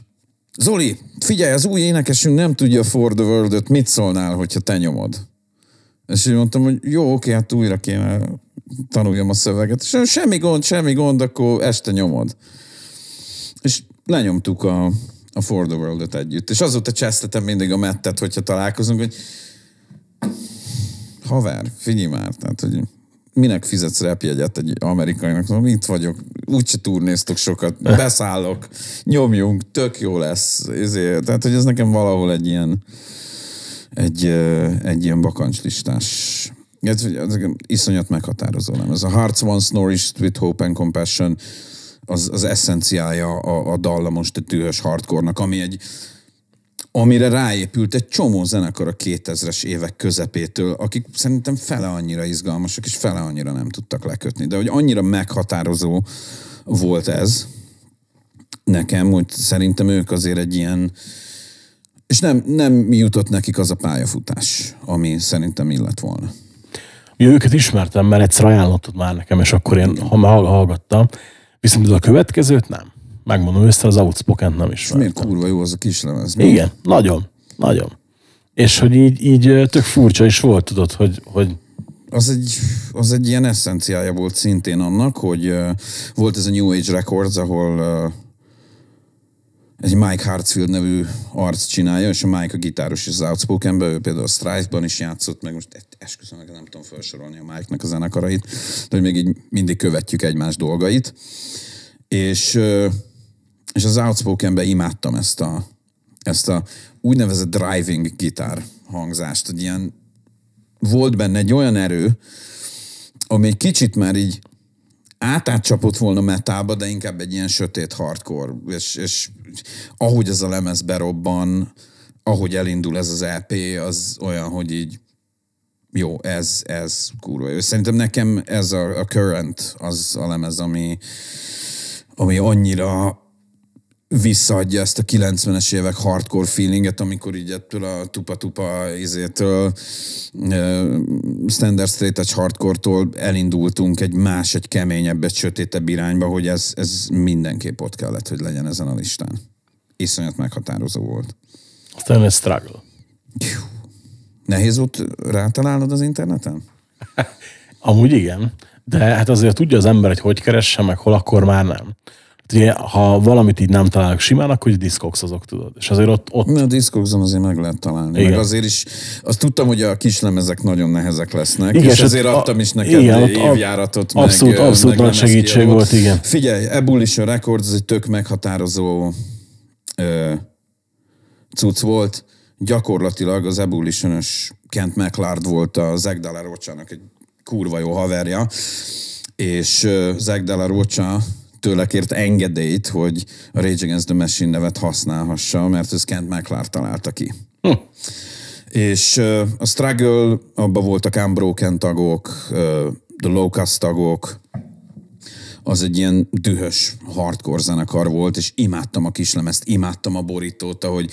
Zoli, figyelj, az új énekesünk nem tudja For the World-öt, mit szólnál, hogyha te nyomod? És így mondtam, hogy jó, oké, hát újra kéne tanuljam a szöveget. És semmi gond, semmi gond, akkor este nyomod. És lenyomtuk a, a For the World-et együtt. És azóta csesztetem mindig a mettet, hogyha találkozunk, hogy haver, figyelj már, tehát, hogy minek fizetsz repjegyet egy amerikainak? Mondom, itt vagyok, úgyse turnéztok sokat, beszállok, nyomjunk, tök jó lesz. Ezért, tehát, hogy ez nekem valahol egy ilyen egy, egy ilyen bakancslistás ez, ez iszonyat meghatározó, nem? Ez a Hearts Once Nourished with Hope and Compassion az, az eszenciája a, a dallamos, tűhös hardcore ami egy amire ráépült egy csomó zenekar a 2000-es évek közepétől, akik szerintem fele annyira izgalmasak, és fele annyira nem tudtak lekötni. De hogy annyira meghatározó volt ez, nekem, hogy szerintem ők azért egy ilyen, és nem, nem jutott nekik az a pályafutás, ami szerintem illet volna. Ja, őket ismertem, mert egyszer ajánlottad már nekem, és akkor én ha már hallgattam. Viszont a következőt nem. Megmondom össze az outspoken nem is. Miért kurva jó az a kis lemez? Igen, nagyon, nagyon. És hogy így, így tök furcsa is volt, tudod, hogy, hogy az egy, az egy ilyen eszenciája volt szintén annak, hogy uh, volt ez a New Age Records, ahol uh, egy Mike Hartsfield nevű arc csinálja, és a Mike a gitáros is az outspoken ő például a Strife-ban is játszott, meg most esküszöm, nem tudom felsorolni a Mike-nak a zenekarait, de hogy még így mindig követjük egymás dolgait. És, és az outspoken imádtam ezt a, ezt a úgynevezett driving gitár hangzást, hogy ilyen volt benne egy olyan erő, ami egy kicsit már így átátcsapott volna metába, de inkább egy ilyen sötét hardcore, és, és ahogy ez a lemez berobban, ahogy elindul ez az EP, az olyan, hogy így jó, ez, ez kurva jó. Szerintem nekem ez a, a Current az a lemez, ami, ami annyira visszaadja ezt a 90-es évek hardcore feelinget, amikor így ettől a tupa-tupa izétől standard straight hardcore-tól elindultunk egy más, egy keményebb, egy sötétebb irányba, hogy ez, ez mindenképp ott kellett, hogy legyen ezen a listán. Iszonyat meghatározó volt. Aztán ez struggle. Nehéz volt rátalálnod az interneten? Amúgy igen, de hát azért tudja az ember, hogy hogy keresse, meg hol, akkor már nem ugye, ha valamit így nem találok simán, akkor hogy azok tudod. És azért ott... ott... Na, a Discogs-on azért meg lehet találni. Igen. Meg azért is, azt tudtam, hogy a kislemezek nagyon nehezek lesznek, igen, és ezért a, adtam is neked igen, évjáratot. Abszolút, meg, abszolút meg nagy segítség volt, igen. Figyelj, Ebullition Records ez egy tök meghatározó ö, cucc volt. Gyakorlatilag az ebullition Kent McLeod volt a Zack Dalla egy kurva jó haverja, és Zack Dalla tőle kért engedélyt, hogy a Rage Against the Machine nevet használhassa, mert ez Kent McLaren találta ki. Hm. És uh, a Struggle, abban voltak Unbroken tagok, uh, The Locust tagok, az egy ilyen dühös hardcore zenekar volt, és imádtam a kislemezt, imádtam a borítót, ahogy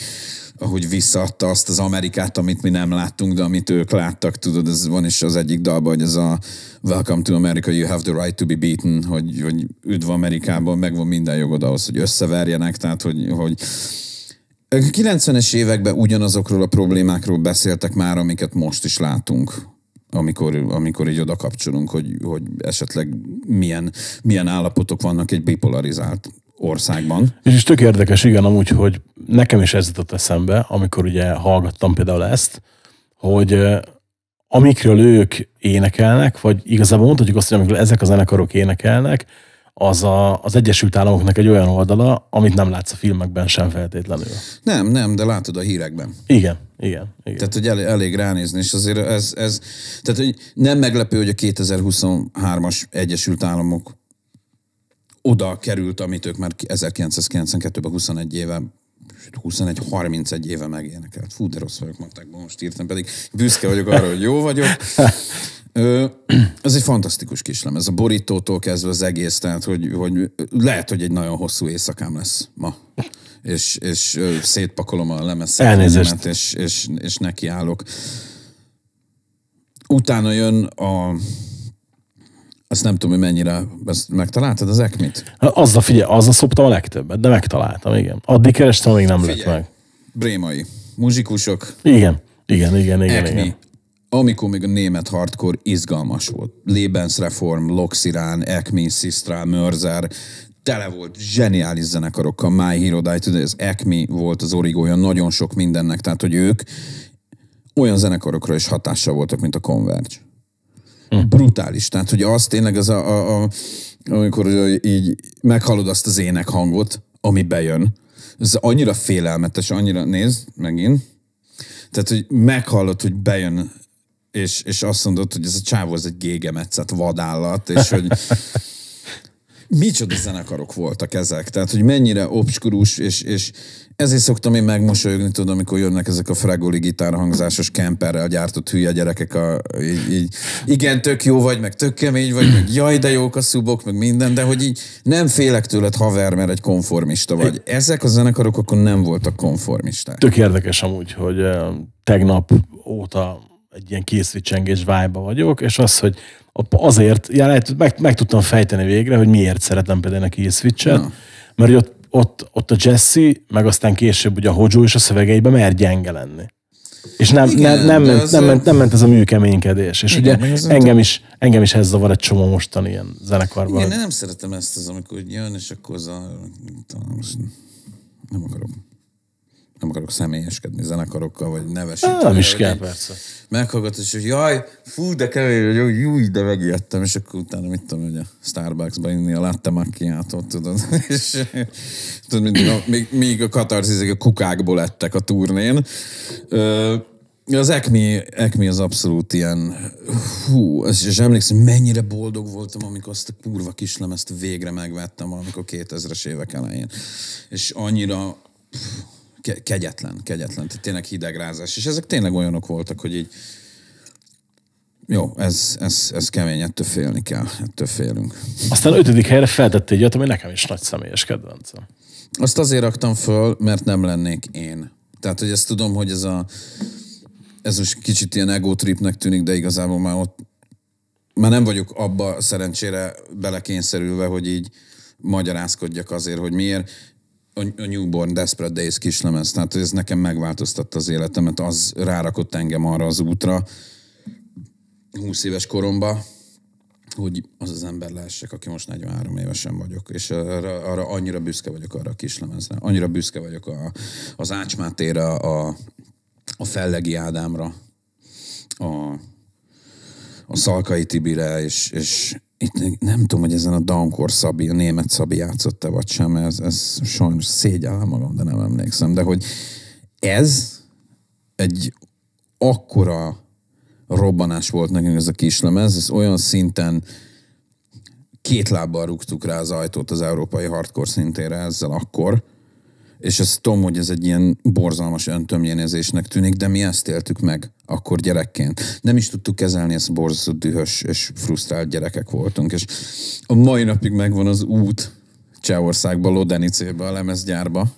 ahogy visszaadta azt az Amerikát, amit mi nem láttunk, de amit ők láttak, tudod, ez van is az egyik dalban, hogy ez a Welcome to America, you have the right to be beaten, hogy, hogy üdv Amerikában, megvan minden jogod ahhoz, hogy összeverjenek, tehát hogy, hogy 90-es években ugyanazokról a problémákról beszéltek már, amiket most is látunk amikor, amikor így oda kapcsolunk, hogy, hogy esetleg milyen, milyen állapotok vannak egy bipolarizált országban. És is tök érdekes, igen, amúgy, hogy nekem is ez jutott eszembe, amikor ugye hallgattam például ezt, hogy amikről ők énekelnek, vagy igazából mondhatjuk azt, hogy amikor ezek a zenekarok énekelnek, az a, az Egyesült Államoknak egy olyan oldala, amit nem látsz a filmekben sem feltétlenül. Nem, nem, de látod a hírekben. Igen, igen. igen. Tehát, hogy elég, elég ránézni, és azért ez, ez, tehát, hogy nem meglepő, hogy a 2023-as Egyesült Államok oda került, amit ők már 1992-ben 21 éve 21-31 éve megénekelt. Fú, de rossz vagyok matekban, most írtam, pedig büszke vagyok arra, hogy jó vagyok. Ö, ez egy fantasztikus kislemez. A borítótól kezdve az egész, tehát hogy, hogy lehet, hogy egy nagyon hosszú éjszakám lesz ma. És, és szétpakolom a lemez és, és, és nekiállok. Utána jön a azt nem tudom, hogy mennyire, ezt megtaláltad az ekmit? Az a figyelj, az a szoptam a legtöbbet, de megtaláltam, igen. Addig kerestem, még nem figyelj, lett meg. Brémai, muzsikusok. Igen, igen, igen, igen. Ekmi. igen. Amikor még a német hardcore izgalmas volt. Lebensreform, Loxirán, Ekmi, Sistra, Mörzer, tele volt zseniális zenekarokkal, My Hero Die Today, az Ekmi volt az origója nagyon sok mindennek, tehát hogy ők olyan zenekarokra is hatással voltak, mint a Converge. Uh-huh. Brutális. Tehát, hogy az tényleg az a, a, a amikor így meghallod azt az ének hangot, ami bejön, ez annyira félelmetes, annyira, nézd, megint, tehát, hogy meghallod, hogy bejön, és, és azt mondod, hogy ez a csávó, ez egy gégemetszett vadállat, és hogy micsoda zenekarok voltak ezek, tehát, hogy mennyire obskurus, és, és ezért szoktam én megmosolyogni, tudom, amikor jönnek ezek a fregoli gitárhangzásos kemperrel gyártott hülye gyerekek, a, így, így, igen, tök jó vagy, meg tök kemény vagy, meg jaj, de jók a szubok, meg minden, de hogy így nem félek tőled haver, mert egy konformista vagy. Ezek a zenekarok akkor nem voltak konformisták. Tök érdekes amúgy, hogy tegnap óta egy ilyen készvicsengés vibe vagyok, és az, hogy azért, ja, lehet, meg, meg, tudtam fejteni végre, hogy miért szeretem például a készvicset, mert ott ott, ott a Jesse, meg aztán később ugye a Hojo és a szövegeiben mer gyenge lenni. És nem, Igen, nem, nem, ment, nem, ment, nem ment ez a műkeménykedés. És Igen, ugye engem is, engem is ez zavar egy csomó mostan ilyen zenekarban. Igen, én nem szeretem ezt az, amikor jön, és akkor az a, nem akarok nem akarok személyeskedni zenekarokkal, vagy nevesíteni. Nem is kell, persze. Meghallgatod, hogy jaj, fú, de kevés vagyok, jó, de megijedtem, és akkor utána mit tudom, hogy a Starbucksba inni a latte macchiato, tudod, és tudod, mindig a, még, még a katarzizek a kukákból lettek a turnén. Ö, az Ekmi, Ekmi az abszolút ilyen, hú, és emlékszem, mennyire boldog voltam, amikor azt a kurva kislemezt végre megvettem, amikor 2000-es évek elején. És annyira, ke- kegyetlen, kegyetlen, tehát tényleg hidegrázás. És ezek tényleg olyanok voltak, hogy így jó, ez, ez, ez kemény, ettől félni kell, ettől félünk. Aztán ötödik helyre feltett egy ami nekem is nagy személyes kedvencem. Azt azért raktam föl, mert nem lennék én. Tehát, hogy ezt tudom, hogy ez a ez most kicsit ilyen ego tripnek tűnik, de igazából már ott már nem vagyok abba szerencsére belekényszerülve, hogy így magyarázkodjak azért, hogy miért a Newborn Desperate Days kislemez, tehát ez nekem megváltoztatta az életemet, az rárakott engem arra az útra, 20 éves koromba, hogy az az ember lehessek, aki most 43 évesen vagyok, és arra, arra annyira büszke vagyok arra a kislemezre, annyira büszke vagyok a, az Ácsmátére, a, a Fellegi Ádámra, a, a Szalkai Tibire, és, és itt nem tudom, hogy ezen a Downkor Szabi, a német Szabi játszott-e vagy sem, ez, ez sajnos szégyellem magam, de nem emlékszem, de hogy ez egy akkora robbanás volt nekünk ez a kislemez, ez olyan szinten két lábbal rúgtuk rá az ajtót az európai hardcore szintére ezzel akkor, és ezt tudom, hogy ez egy ilyen borzalmas öntömjénézésnek tűnik, de mi ezt éltük meg akkor gyerekként. Nem is tudtuk kezelni ezt borzasztó dühös és frusztrált gyerekek voltunk, és a mai napig megvan az út Csehországba, Lodenicébe, a lemezgyárba,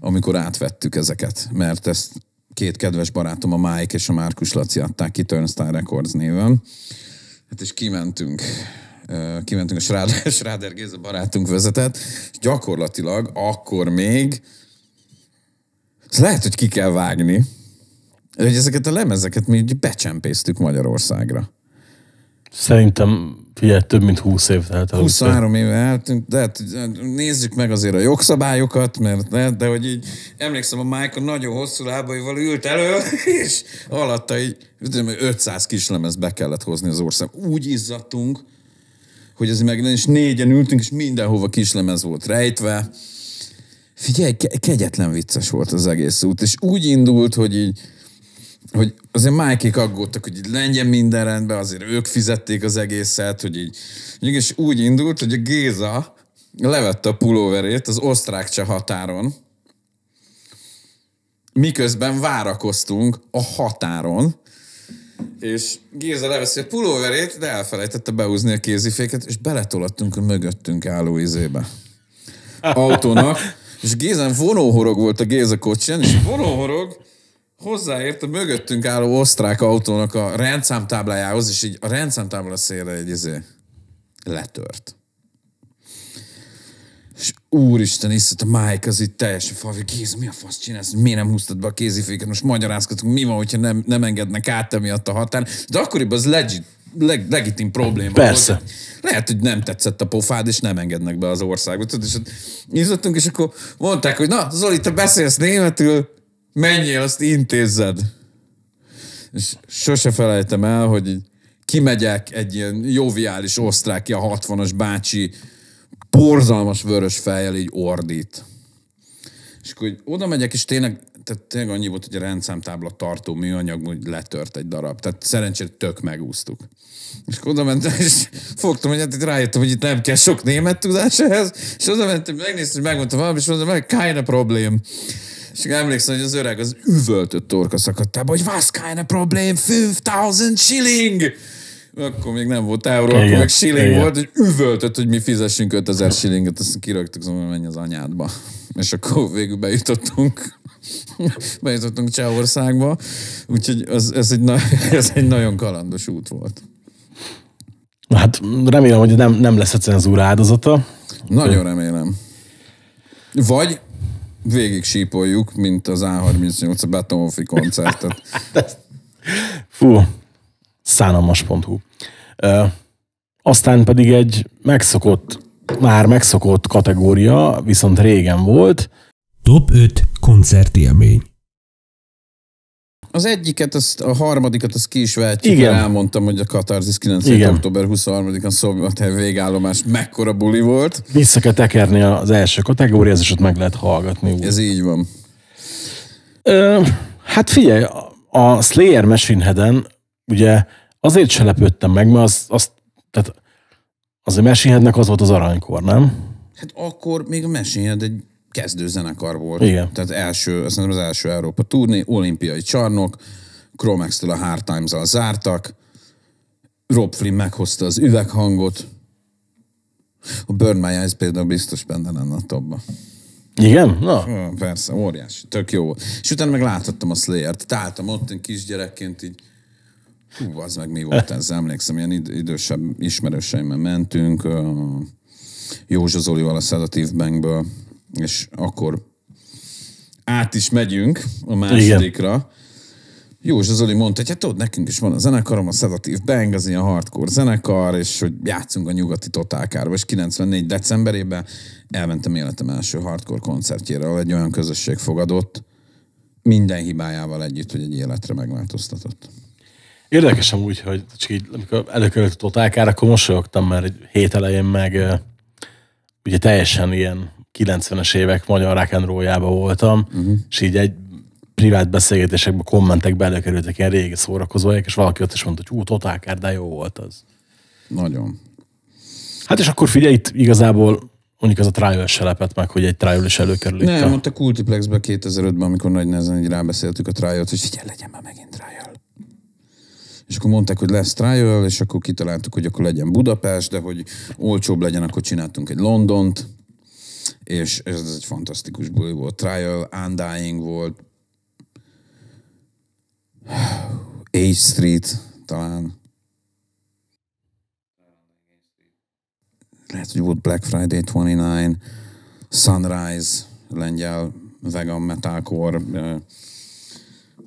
amikor átvettük ezeket, mert ezt két kedves barátom, a Mike és a Márkus Laci adták ki Turnstile Records néven. Hát és kimentünk kimentünk a Schrader, Schrader Géza barátunk vezetett, és gyakorlatilag akkor még ez lehet, hogy ki kell vágni, hogy ezeket a lemezeket mi becsempésztük Magyarországra. Szerintem figyelj, több mint 20 év telt el. 23 éve eltünk, de hát nézzük meg azért a jogszabályokat, mert ne, de hogy így emlékszem, a Michael nagyon hosszú lábaival ült elő, és alatta így 500 kislemez be kellett hozni az ország. Úgy izzadtunk, hogy ez meg és négyen ültünk, és mindenhova kislemez volt rejtve. Figyelj, ke- kegyetlen vicces volt az egész út, és úgy indult, hogy így, hogy azért Májkék aggódtak, hogy így legyen minden rendben, azért ők fizették az egészet, hogy így, és úgy indult, hogy a Géza levette a pulóverét az osztrák határon, miközben várakoztunk a határon, és Géza leveszi a pulóverét, de elfelejtette behúzni a kéziféket, és beletolattunk a mögöttünk álló izébe. Autónak, és Gézán vonóhorog volt a Géza kocsiján, és vonóhorog hozzáért a mögöttünk álló osztrák autónak a rendszámtáblájához, és így a rendszámtábla szélre egy izé letört. Úristen, iszett a Mike az itt teljesen falvi, Géza, mi a fasz csinálsz? Miért nem húztad be a kéziféket? Most magyarázkodunk, mi van, hogyha nem, nem engednek át emiatt a határ. De akkoriban az legit, leg, legitim probléma Persze. volt. Lehet, hogy nem tetszett a pofád, és nem engednek be az országba. Tudod, és ott és akkor mondták, hogy na, Zoli, te beszélsz németül, menjél, azt intézzed. És sose felejtem el, hogy kimegyek egy ilyen joviális osztrák, a 60-as bácsi, borzalmas vörös fejjel így ordít. És akkor oda megyek, és tényleg, tehát tényleg annyi volt, hogy a rendszámtábla tartó műanyag, hogy letört egy darab. Tehát szerencsére tök megúsztuk. És oda mentem, és fogtam, hogy hát itt rájöttem, hogy itt nem kell sok német tudás ehhez, és oda mentem, megnéztem, hogy megmondtam valami, és mondtam, meg keine problém. És emlékszem, hogy az öreg az üvöltött torka szakadtába, hogy was keine Problem, 5000 shilling! Akkor még nem volt euró, Igen, akkor meg shilling igen. volt, hogy üvöltött, hogy mi fizessünk 5000 shillinget, azt kiraktuk, szóval menj az anyádba. És akkor végül bejutottunk bejutottunk Csehországba, úgyhogy az, ez, egy, ez egy nagyon kalandos út volt. Hát remélem, hogy nem, nem lesz a cenzúra áldozata. Nagyon remélem. Vagy végig sípoljuk, mint az A38 a Betonhofi koncertet. Fú, szánalmas.hu. Aztán pedig egy megszokott, már megszokott kategória, viszont régen volt. Top 5 koncertélmény. Az egyiket, azt, a harmadikat, azt ki is vehetjük, Igen. mert elmondtam, hogy a Katarzis 97. Igen. október 23-án Szombathely végállomás mekkora buli volt. Vissza kell tekerni az első kategóriához, és ott meg lehet hallgatni. Úgy. Ez így van. Ö, hát figyelj, a- a Slayer Machine Head-en ugye azért se lepődtem meg, mert az, az tehát az a Machine Headnek az volt az aranykor, nem? Hát akkor még a Head egy kezdőzenekar volt. Igen. Tehát első, azt hiszem az első Európa turné, olimpiai csarnok, Chromax-től a Hard Times-al zártak, Rob Flynn meghozta az üveghangot, a Burn My Eyes például biztos benne lenne a topba. Igen? Na, persze, óriási, tök jó. volt. És utána meg láthattam a Slayer-t, álltam ott, én kisgyerekként így, hú, az meg mi volt ez, emlékszem, ilyen id- idősebb ismerőseimmel mentünk, ö, Józsa Zolival a Sedative Bankből, és akkor át is megyünk a másodikra. Józsa Zoli mondta, hogy hát tudod, nekünk is van a zenekarom, a Sedative Bang, az ilyen hardcore zenekar, és hogy játszunk a nyugati totálkárba, és 94 decemberében elmentem életem első hardcore koncertjére, ahol egy olyan közösség fogadott, minden hibájával együtt, hogy egy életre megváltoztatott. Érdekes amúgy, hogy csak így, amikor előkerült a totálkár, akkor mosolyogtam, mert egy hét elején meg ugye teljesen ilyen 90-es évek magyar roll-jába voltam, uh-huh. és így egy privát beszélgetésekben, kommentekbe előkerültek ilyen régi szórakozóak, és valaki ott is mondta, hogy ú, totálkár, de jó volt az. Nagyon. Hát és akkor figyelj, itt igazából mondjuk az a trial se lepett meg, hogy egy trial is előkerül Nem, a... ott a Cultiplexben 2005-ben, amikor nagy nehezen így rábeszéltük a trial hogy figyelj, legyen már megint trial. És akkor mondták, hogy lesz trial, és akkor kitaláltuk, hogy akkor legyen Budapest, de hogy olcsóbb legyen, akkor csináltunk egy Londont, és ez egy fantasztikus buli volt. Trial, Undying volt, H Street talán. Lehet, hogy volt Black Friday 29, Sunrise, lengyel vegan metalcore,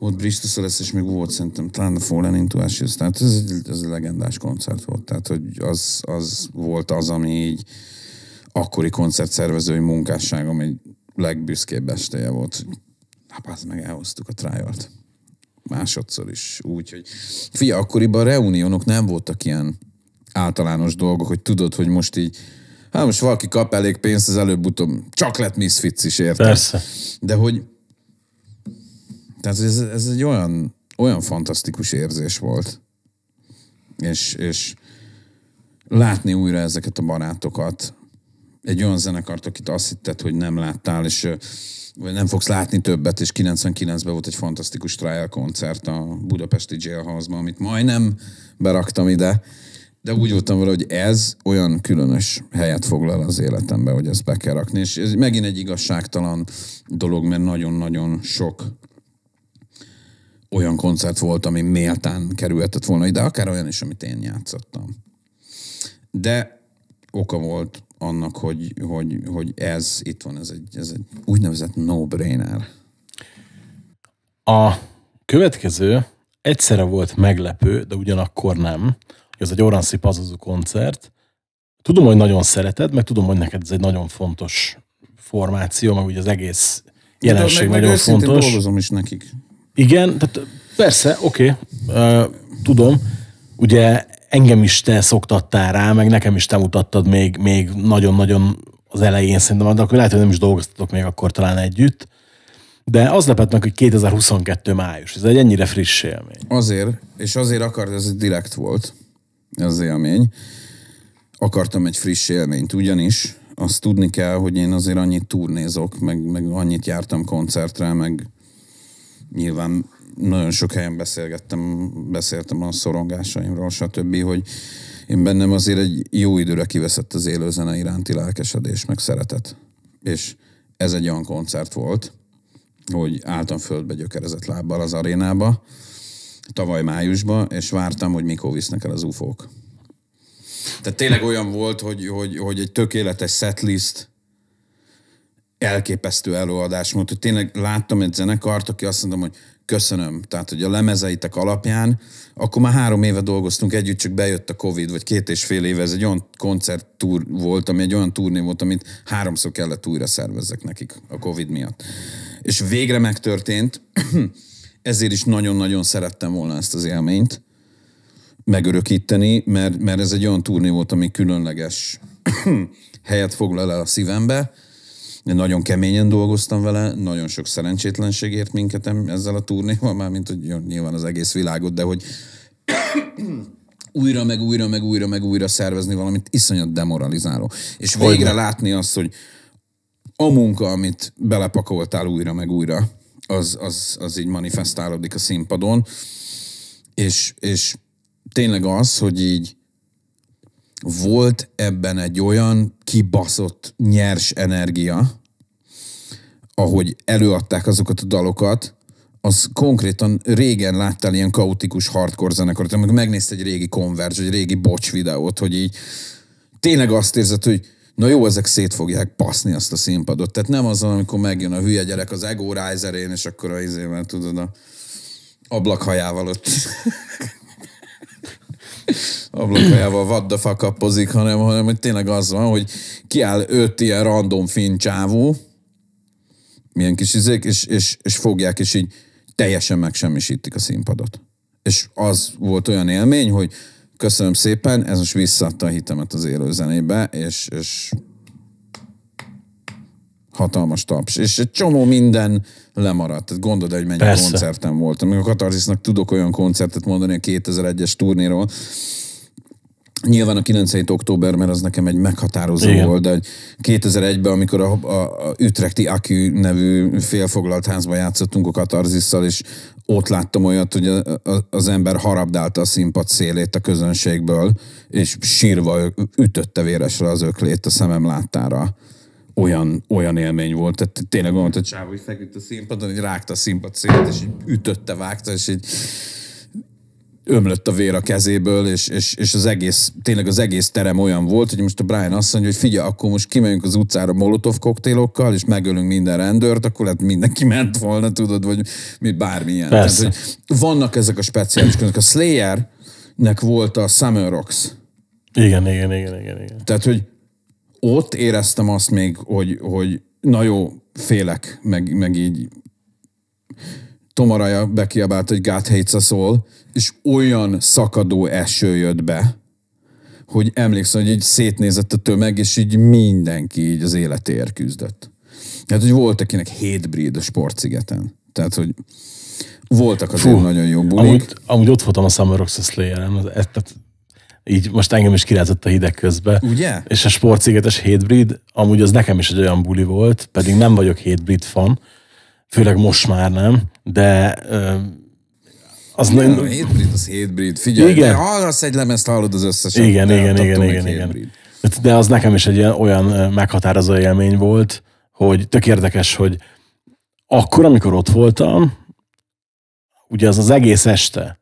Bristus lesz, és még volt szerintem talán a Fallen Into Ashes, tehát ez egy, ez egy legendás koncert volt, tehát hogy az, az volt az, ami így akkori koncertszervezői munkásságom egy legbüszkébb estéje volt. Hát az meg elhoztuk a trialt. Másodszor is úgy, hogy figyelj, akkoriban a reunionok nem voltak ilyen általános dolgok, hogy tudod, hogy most így hát most valaki kap elég pénzt, az előbb-utóbb csak lett Misfits is, érted? Persze. De hogy tehát ez, ez egy olyan, olyan fantasztikus érzés volt. És, és látni újra ezeket a barátokat, egy olyan zenekart, akit azt hitted, hogy nem láttál, és vagy nem fogsz látni többet, és 99-ben volt egy fantasztikus trial koncert a budapesti Jailhouse-ban, amit majdnem beraktam ide, de úgy voltam vele, hogy ez olyan különös helyet foglal az életembe, hogy ezt be kell rakni. És ez megint egy igazságtalan dolog, mert nagyon-nagyon sok olyan koncert volt, ami méltán kerülhetett volna ide, akár olyan is, amit én játszottam. De oka volt annak, hogy, hogy, hogy ez itt van, ez egy, ez egy úgynevezett no-brainer. A következő egyszerre volt meglepő, de ugyanakkor nem. hogy Ez egy Oransi Pazazú koncert. Tudom, hogy nagyon szereted, meg tudom, hogy neked ez egy nagyon fontos formáció, meg ugye az egész jelenség meg, meg nagyon őszintén fontos. dolgozom is nekik. Igen, tehát persze, oké, okay, tudom. Ugye engem is te szoktattál rá, meg nekem is te mutattad még, még nagyon-nagyon az elején szerintem, de akkor lehet, hogy nem is dolgoztatok még akkor talán együtt. De az lepett meg, hogy 2022 május. Ez egy ennyire friss élmény. Azért, és azért akart, ez direkt volt, az élmény. Akartam egy friss élményt, ugyanis azt tudni kell, hogy én azért annyit turnézok, meg, meg annyit jártam koncertre, meg nyilván nagyon sok helyen beszélgettem, beszéltem a szorongásaimról, stb., hogy én bennem azért egy jó időre kiveszett az élőzene iránti lelkesedés, meg szeretet. És ez egy olyan koncert volt, hogy álltam földbe gyökerezett lábbal az arénába, tavaly májusban, és vártam, hogy mikor visznek el az ufók. Tehát tényleg olyan volt, hogy, hogy, hogy egy tökéletes setlist, elképesztő előadás volt, hogy tényleg láttam egy zenekart, aki azt mondom, hogy köszönöm. Tehát, hogy a lemezeitek alapján, akkor már három éve dolgoztunk együtt, csak bejött a Covid, vagy két és fél éve, ez egy olyan koncerttúr volt, ami egy olyan turné volt, amit háromszor kellett újra szervezzek nekik a Covid miatt. És végre megtörtént, ezért is nagyon-nagyon szerettem volna ezt az élményt megörökíteni, mert, mert ez egy olyan turné volt, ami különleges helyet foglal el a szívembe, én nagyon keményen dolgoztam vele, nagyon sok szerencsétlenség ért minket ezzel a turnéval, már mint hogy nyilván az egész világot, de hogy újra, meg újra, meg újra, meg újra szervezni valamit iszonyat demoralizáló. És végre hogy látni azt, hogy a munka, amit belepakoltál újra, meg újra, az, az, az így manifestálódik a színpadon, és, és tényleg az, hogy így volt ebben egy olyan kibaszott nyers energia, ahogy előadták azokat a dalokat, az konkrétan régen láttál ilyen kaotikus hardcore zenekart, amikor megnézte egy régi Converge, egy régi Bocs videót, hogy így tényleg azt érzed, hogy na jó, ezek szét fogják paszni azt a színpadot. Tehát nem az, amikor megjön a hülye gyerek az Ego Riserén, és akkor a izével, tudod, a ablakhajával ott ablakajával fuck appozik, hanem, hanem hogy tényleg az van, hogy kiáll öt ilyen random fincsávó, milyen kis izék, és, és, és fogják, és így teljesen megsemmisítik a színpadot. És az volt olyan élmény, hogy köszönöm szépen, ez most visszaadta a hitemet az élőzenébe, és, és hatalmas taps. És egy csomó minden lemaradt. Tehát gondolod, hogy mennyi Persze. koncerten voltam. Még a Katarzisnak tudok olyan koncertet mondani a 2001-es turnéról, Nyilván a 97. október, mert az nekem egy meghatározó Igen. volt, de 2001-ben, amikor a, a, a Ütrechti Akü nevű félfoglalt házban játszottunk a Katarzisszal, és ott láttam olyat, hogy a, a, az ember harabdálta a színpad szélét a közönségből, és sírva ütötte véresre az öklét a szemem láttára olyan, olyan élmény volt. Tehát tényleg olyan, hogy Csávó feküdt a színpadon, hogy rágta a színpad szélét, és így ütötte, vágta, és így ömlött a vér a kezéből, és, és, és az egész, tényleg az egész terem olyan volt, hogy most a Brian azt mondja, hogy figyelj, akkor most kimegyünk az utcára molotov koktélokkal, és megölünk minden rendőrt, akkor lehet mindenki ment volna, tudod, vagy mit bármilyen. Tehát, hogy vannak ezek a speciális közök. A Slayer-nek volt a Summer Rocks. Igen, igen, igen, igen, igen. Tehát, hogy ott éreztem azt még, hogy, hogy na jó, félek, meg, meg így Tomaraja bekiabált, hogy God hates us all, és olyan szakadó eső jött be, hogy emlékszem, hogy így szétnézett a tömeg, és így mindenki így az életéért küzdött. Tehát, hogy volt akinek hétbrid a sportszigeten. Tehát, hogy voltak azért Fú, nagyon jó bulik. Amúgy, amúgy ott voltam a Summer Rocks Slayer-en, így most engem is kirázott a hideg közbe. Ugye? És a sportszigetes hétbrid, amúgy az nekem is egy olyan buli volt, pedig nem vagyok hétbrid fan, főleg most már nem, de az ja, nagyon... Hétbrid, az hétbrid. Figyelj, igen. hallasz egy lemezt, hallod az összeset. Igen, igen, igen, igen, igen. De az nekem is egy olyan meghatározó élmény volt, hogy tök érdekes, hogy akkor, amikor ott voltam, ugye az az egész este,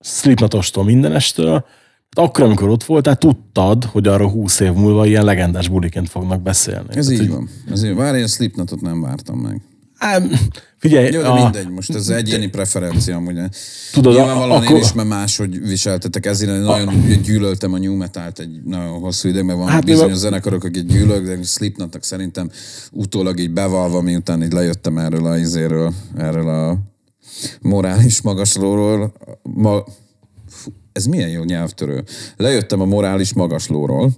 Slipknotostól minden estől, akkor, amikor ott voltál, tudtad, hogy arra húsz év múlva ilyen legendás buliként fognak beszélni. Ez Tehát, így van. Ezért várj, a Slipknotot nem vártam meg. Ám, figyelj, Jó, de a... mindegy, most ez egyéni preferencia, amúgy. Tudod, Nyilvánvalóan akkor... én is, mert máshogy viseltetek, ezért nagyon a... gyűlöltem a new metal egy nagyon hosszú ideig, mert van hát, bizonyos a... zenekarok, akik gyűlölök, de Slipknotnak szerintem utólag így bevalva, miután így lejöttem erről a izéről, erről a morális magaslóról, ma, ez milyen jó nyelvtörő. Lejöttem a morális magaslóról,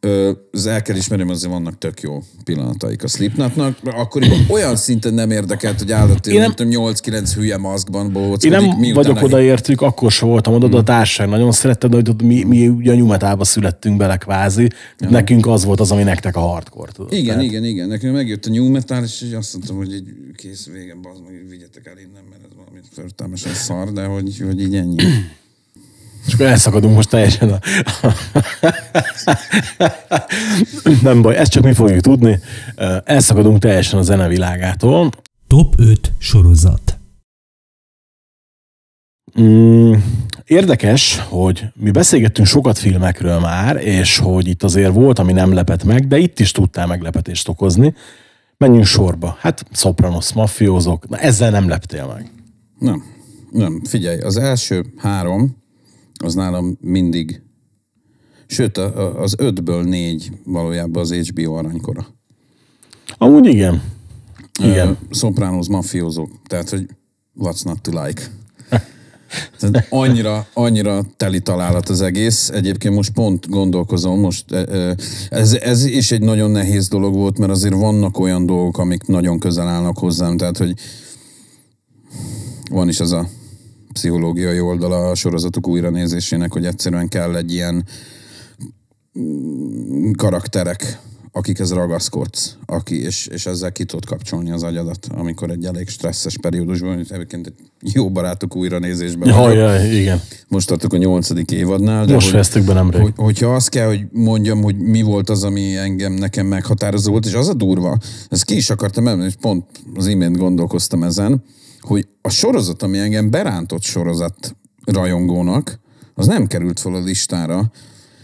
Ö, az el kell ismernem, azért vannak tök jó pillanataik a Slipknotnak. Akkor olyan szinten nem érdekelt, hogy állati, Én nem- nem 8-9 hülye maszkban bohóc. Én nem vagyok odaértük, akkor sem voltam oda, Hmm. a társaság nagyon szerette, de hogy ott mi, mi ugye a nyumetába születtünk bele kvázi. Nekünk az volt az, ami nektek a hardcore. Tudod? Igen, Tehát- igen, igen. Nekem megjött a new metal, és azt mondtam, hogy így kész vége, bazd meg, vigyetek el innen, mert ez valami förtelmesen szar, de hogy, hogy így ennyi. És akkor elszakadunk most teljesen. A... Nem baj, ezt csak mi fogjuk tudni. Elszakadunk teljesen a zenevilágától. Top 5 sorozat. Mm, érdekes, hogy mi beszélgettünk sokat filmekről már, és hogy itt azért volt, ami nem lepett meg, de itt is tudtál meglepetést okozni. Menjünk sorba. Hát Sopranos, mafiózók, na ezzel nem leptél meg. Nem, nem. Figyelj, az első három, az nálam mindig, sőt, a- a- az ötből négy valójában az HBO aranykora. Amúgy igen. Igen. Ö, Sopranos, mafiózók. Tehát, hogy what's not to like. Tehát annyira, annyira teli találat az egész. Egyébként most pont gondolkozom, most ez, ez is egy nagyon nehéz dolog volt, mert azért vannak olyan dolgok, amik nagyon közel állnak hozzám, tehát, hogy van is az a pszichológiai oldala a sorozatok újranézésének, hogy egyszerűen kell egy ilyen mm, karakterek, akikhez ragaszkodsz, aki, és, és ezzel ki tudod kapcsolni az agyadat, amikor egy elég stresszes periódusban, egyébként egy jó barátok újranézésben vagyok. Jaj, igen. Most tartok a nyolcadik évadnál. De Most fejeztük be nemrég. hogy, hogyha azt kell, hogy mondjam, hogy mi volt az, ami engem nekem meghatározó volt, és az a durva, ezt ki is akartam emelni, és pont az imént gondolkoztam ezen, hogy a sorozat, ami engem berántott sorozat rajongónak, az nem került fel a listára,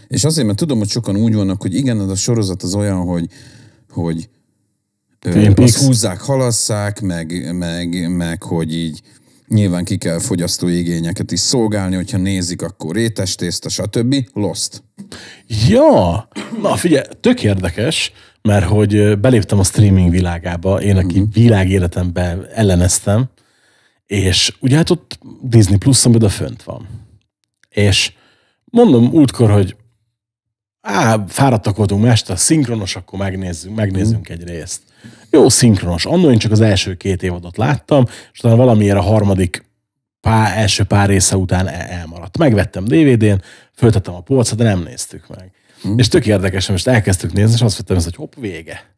és azért, mert tudom, hogy sokan úgy vannak, hogy igen, az a sorozat az olyan, hogy, hogy ö, azt húzzák, halasszák, meg, meg, meg hogy így nyilván ki kell fogyasztói igényeket is szolgálni, hogyha nézik, akkor rétes tészta, stb. Lost. Ja, na figyelj, tök érdekes, mert hogy beléptem a streaming világába, én, aki Mhm. világéletemben elleneztem, és ugye hát ott Disney Plus, amiben fönt van. És mondom útkor, hogy á, fáradtak voltunk ma este, szinkronos, akkor megnézzünk, megnézzünk egy részt. Jó, szinkronos. Annól én csak az első két évadot láttam, és utána valamiért a harmadik pár, első pár része után el- elmaradt. Megvettem DVD-n, föltettem a polcra, de nem néztük meg. Mm. És tök érdekes, most elkezdtük nézni, és azt vettem, hogy hopp, vége.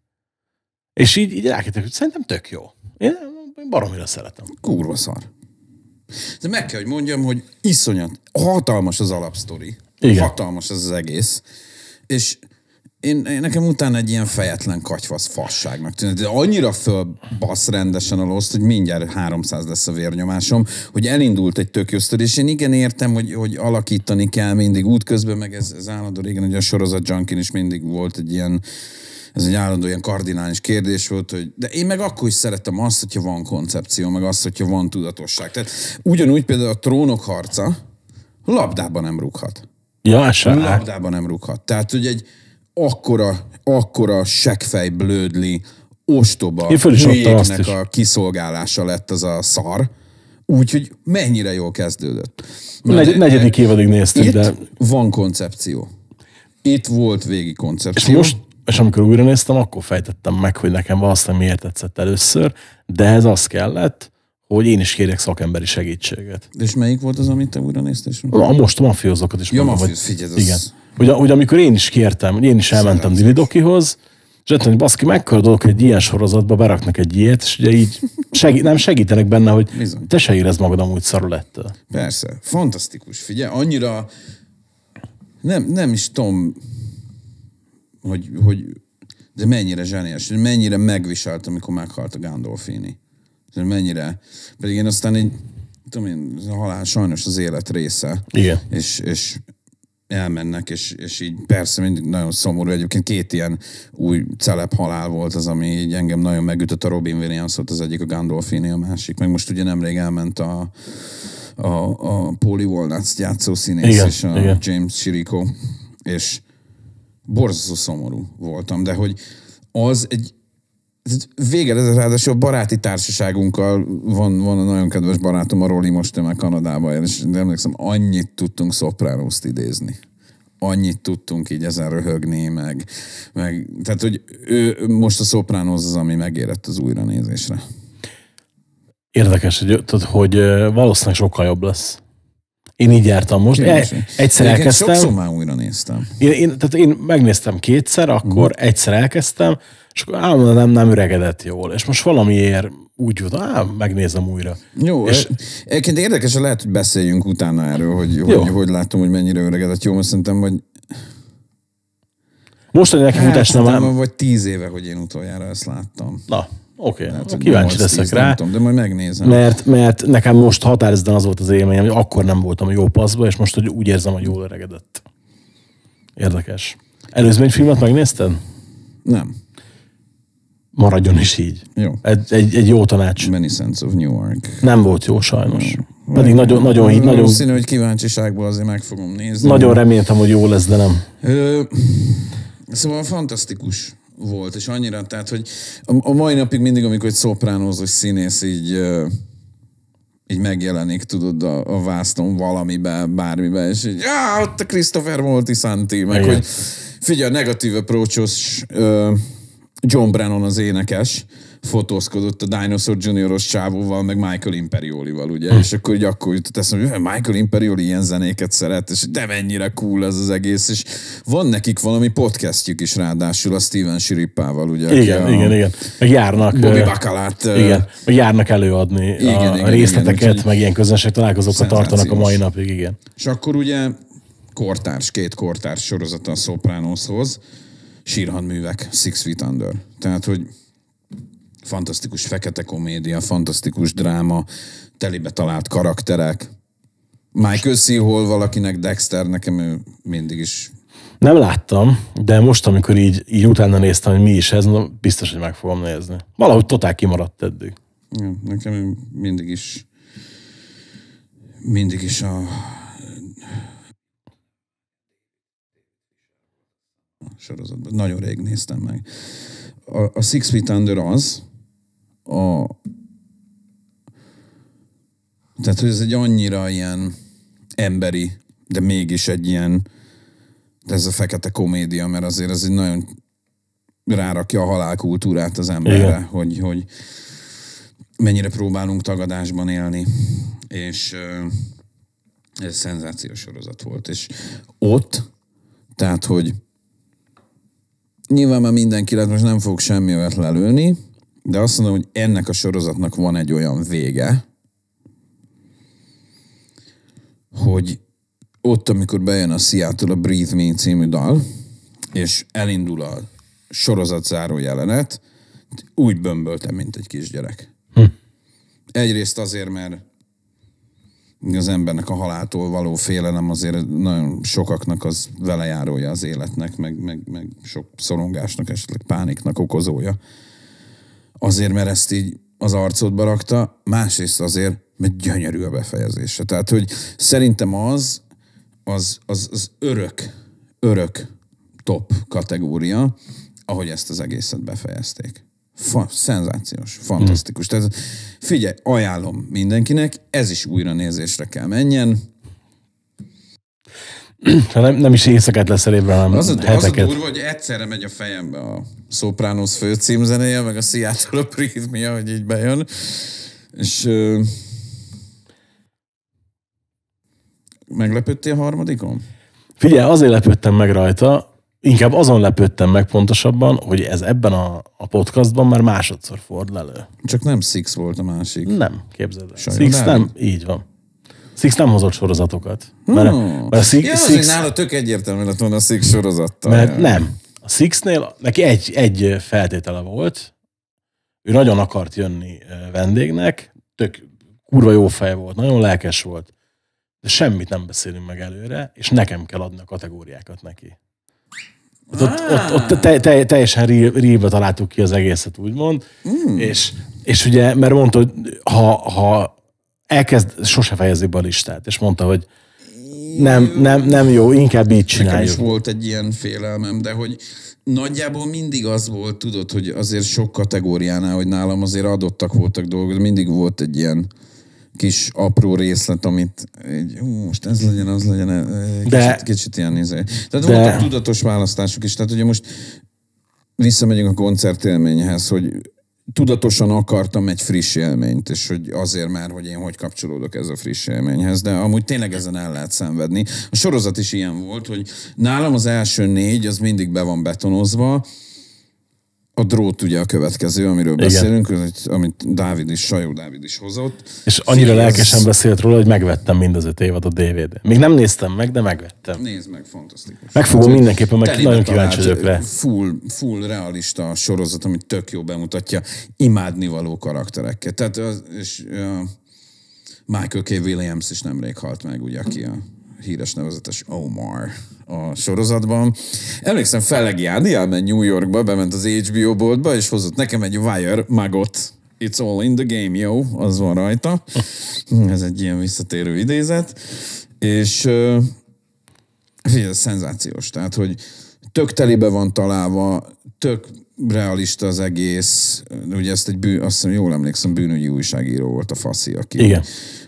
És így, így rákérdeztek, hogy szerintem tök jó. Én, én baromira szeretem. Kurva szar. De meg kell, hogy mondjam, hogy iszonyat, hatalmas az alapsztori. Igen. Hatalmas az az egész. És én, én nekem utána egy ilyen fejetlen katyvasz fasságnak tűnt. De annyira fölbasz rendesen a Lost, hogy mindjárt 300 lesz a vérnyomásom, hogy elindult egy tök jó sztori, és én igen értem, hogy, hogy alakítani kell mindig útközben, meg ez, ez állandó régen, hogy a sorozat junkin is mindig volt egy ilyen ez egy állandó ilyen kardinális kérdés volt, hogy de én meg akkor is szeretem azt, hogyha van koncepció, meg azt, hogyha van tudatosság. Tehát ugyanúgy például a trónok harca labdában nem rúghat. Ja, ez sem. Labdában nem rúghat. Tehát, hogy egy akkora, akkora seggfej, blödli, ostoba hülyéknek a kiszolgálása lett az a szar. Úgyhogy mennyire jól kezdődött. Negy, negyedik évadig néztük, Itt de van koncepció. Itt volt végi és koncepció. most, és amikor újra néztem, akkor fejtettem meg, hogy nekem valószínűleg miért tetszett először, de ez az kellett, hogy én is kérjek szakemberi segítséget. És melyik volt az, amit te újra néztél? A most a mafiózókat is Ja, mondom, mafióz, figyelj, az- Igen. Hogy, hogy, amikor én is kértem, hogy én is elmentem Dili Dokihoz, és mondta, hogy baszki, mekkora dolog, hogy egy ilyen sorozatba beraknak egy ilyet, és ugye így segít, nem segítenek benne, hogy Bizony. te se érezd magad amúgy szarul ettől. Persze, fantasztikus. Figyelj, annyira nem, nem is tudom, hogy, hogy de mennyire zseniás, mennyire megviselt, amikor meghalt a Gandolfini. Mennyire, pedig én aztán egy, tudom én, a halál sajnos az élet része. Igen. És, és elmennek, és, és így persze mindig nagyon szomorú. Egyébként két ilyen új celeb halál volt az, ami így engem nagyon megütött. A Robin Williams volt az egyik, a Gandolfini a másik. Meg most ugye nemrég elment a, a, a Pauli Walnuts játszó színész, Igen, és a igen. James Chirico, és borzasztó szomorú voltam, de hogy az egy vége, ez ráadásul a baráti társaságunkkal van, van a nagyon kedves barátom, a Roli most meg Kanadába él, és emlékszem, annyit tudtunk szopránoszt idézni. Annyit tudtunk így ezen röhögni, meg, meg tehát, hogy ő most a szopránoz az, ami megérett az újranézésre. Érdekes, hogy, tudod, hogy valószínűleg sokkal jobb lesz. Én így jártam most. E, egyszer Egyébként elkezdtem. Sokszor már újra néztem. Én, én, tehát én megnéztem kétszer, akkor Mhm. egyszer elkezdtem, és akkor állandóan nem, nem öregedett jól. És most valamiért úgy volt, á, megnézem újra. Jó, És- egyébként érdekes, hogy lehet, hogy beszéljünk utána erről, hogy Jó. hogy, hogy látom, hogy mennyire öregedett. Jó, mert szerintem, hogy Mostani neki hát, futás nem szerintem, ám. vagy tíz éve, hogy én utoljára ezt láttam. Na, oké, Hát, okay. hogy kíváncsi 8-10, leszek nem rá. Tudom, de majd megnézem. Mert, mert nekem most határozottan az volt az élményem, hogy akkor nem voltam a jó paszba, és most hogy úgy érzem, hogy jól öregedett. Érdekes. Előzményfilmet megnézted? Nem. Maradjon is így. Jó. Egy, egy, egy jó tanács. Many Sense of Newark. Nem volt jó sajnos. Pedig nagyon, nagyon, nagyon, nagyon, Valószínű, hogy kíváncsiságból azért meg fogom nézni. nagyon reméltem, hogy jó lesz, de nem. Ö, szóval fantasztikus volt, és annyira, tehát, hogy a, mai napig mindig, amikor egy szopránózós színész így, így megjelenik, tudod, a, a vászton valamibe, bármibe, és így, á, ott a Christopher Moltisanti, meg Igen. hogy figyelj, a negatív approachos ö, John Brennan az énekes, fotózkodott a Dinosaur Junioros csávóval, meg Michael Imperiolival, ugye, Hm. és akkor így akkor jutott eszembe, hogy Michael Imperioli ilyen zenéket szeret, és de mennyire cool ez az egész, és van nekik valami podcastjük is ráadásul a Steven Sirippával, ugye, Igen, a igen, igen. Meg járnak. Bobby ö, Igen, meg járnak előadni Igen, a, igen, a részleteket, igen, úgyhogy- meg ilyen közönség találkozókat tartanak a mai napig, igen. És akkor ugye kortárs, két kortárs sorozata a Sopranoshoz, sírhandművek, Six Feet Under. Tehát, hogy fantasztikus fekete komédia, fantasztikus dráma, telibe talált karakterek. Michael C. Hall valakinek Dexter, nekem ő mindig is Nem láttam, de most, amikor így, így utána néztem, hogy mi is ez, na, biztos, hogy meg fogom nézni. Valahogy totál kimaradt eddig. Ja, nekem mindig is mindig is a a sorozatban. Nagyon rég néztem meg. A, a Six Feet Under az, a, tehát, hogy ez egy annyira ilyen emberi, de mégis egy ilyen, de ez a fekete komédia, mert azért ez egy nagyon rárakja a halálkultúrát az emberre, Igen. hogy, hogy mennyire próbálunk tagadásban élni, és ez szenzációs sorozat volt. És ott, tehát, hogy nyilván már mindenki lett, most nem fog semmi olyat lelőni, de azt mondom, hogy ennek a sorozatnak van egy olyan vége, hogy ott, amikor bejön a Seattle a Breathe Me című dal, és elindul a sorozat záró jelenet, úgy bömböltem, mint egy kisgyerek. Hm. Egyrészt azért, mert az embernek a haláltól való félelem azért nagyon sokaknak az velejárója az életnek, meg, meg, meg sok szorongásnak, esetleg pániknak okozója. Azért, mert ezt így az arcodba rakta, másrészt azért, mert gyönyörű a befejezése. Tehát, hogy szerintem az, az, az, az örök, örök top kategória, ahogy ezt az egészet befejezték. Fa, szenzációs, fantasztikus. Tehát figyelj, ajánlom mindenkinek, ez is újra nézésre kell menjen. Nem, nem is éjszakát lesz elébbre, hanem Az a, az a heteket. durva, hogy egyszerre megy a fejembe a Sopranos főcímzenéje, meg a Seattle a Breathe hogy így bejön. És ö, meglepődtél a harmadikon? Figyelj, azért lepődtem meg rajta, inkább azon lepődtem meg pontosabban, hogy ez ebben a, a podcastban már másodszor fordul elő. Csak nem Six volt a másik. Nem, képzeld el. Six nem, így van. Six nem hozott sorozatokat. Mert, Hmm. mert a Six, Ja, Six, nála tök egyértelmű lett volna a Six sorozattal. mert nem. A Sixnél neki egy, egy feltétele volt, ő nagyon akart jönni vendégnek, tök kurva jó fej volt, nagyon lelkes volt, de semmit nem beszélünk meg előre, és nekem kell adni a kategóriákat neki. Ott, ott, ott, ott te, te, teljesen rí- ríbe találtuk ki az egészet, úgymond. Mm. És, és ugye, mert mondta, hogy ha, ha elkezd, sose fejezi be a listát, és mondta, hogy nem, nem, nem jó, inkább így Nekem is csináljuk. volt egy ilyen félelmem, de hogy nagyjából mindig az volt, tudod, hogy azért sok kategóriánál, hogy nálam azért adottak voltak dolgok, de mindig volt egy ilyen kis apró részlet, amit egy, ú, most ez legyen, az legyen, eh, kicsit, De- kicsit ilyen néző. Tehát De- voltak tudatos választások is, tehát ugye most visszamegyünk a koncertélményhez, hogy tudatosan akartam egy friss élményt, és hogy azért már, hogy én hogy kapcsolódok ez a friss élményhez, de amúgy tényleg ezen el lehet szenvedni. A sorozat is ilyen volt, hogy nálam az első négy, az mindig be van betonozva, a drót ugye a következő, amiről Igen. beszélünk, amit- Dávid is, Sajó Dávid is hozott. És annyira Figyelj, ez- lelkesen beszélt róla, hogy megvettem mind az öt évad a DVD-n. Még nem néztem meg, de megvettem. Nézd meg, fantasztikus. Meg fogom mindenképpen, meg nagyon kíváncsi vagyok rá. Full, full realista sorozat, amit tök jó bemutatja imádnivaló karakterekkel. Tehát az, és uh, Michael K. Williams is nemrég halt meg, ugye, aki a híres nevezetes Omar a sorozatban. Emlékszem, Fellegi Ádi elment New Yorkba, bement az HBO boltba, és hozott nekem egy Wire magot. It's all in the game, yo, az van rajta. Ez egy ilyen visszatérő idézet. És uh, Figyelj, ez szenzációs. Tehát, hogy tök telibe van találva, tök realista az egész. Ugye ezt egy bű, azt hiszem, jól emlékszem, bűnügyi újságíró volt a Faszi, aki, Igen.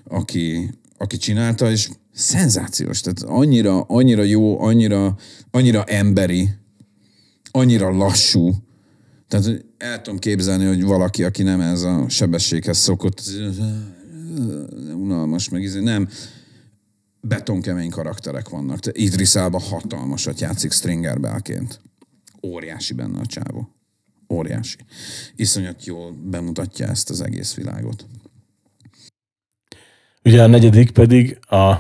aki, aki csinálta, és szenzációs. Tehát annyira, annyira jó, annyira, annyira emberi, annyira lassú. Tehát el tudom képzelni, hogy valaki, aki nem ez a sebességhez szokott, unalmas, meg izé, nem, betonkemény karakterek vannak. Te Idris Elba hatalmasat játszik Stringer Bellként. Óriási benne a csávó. Óriási. Iszonyat jól bemutatja ezt az egész világot. Ugye a negyedik pedig a,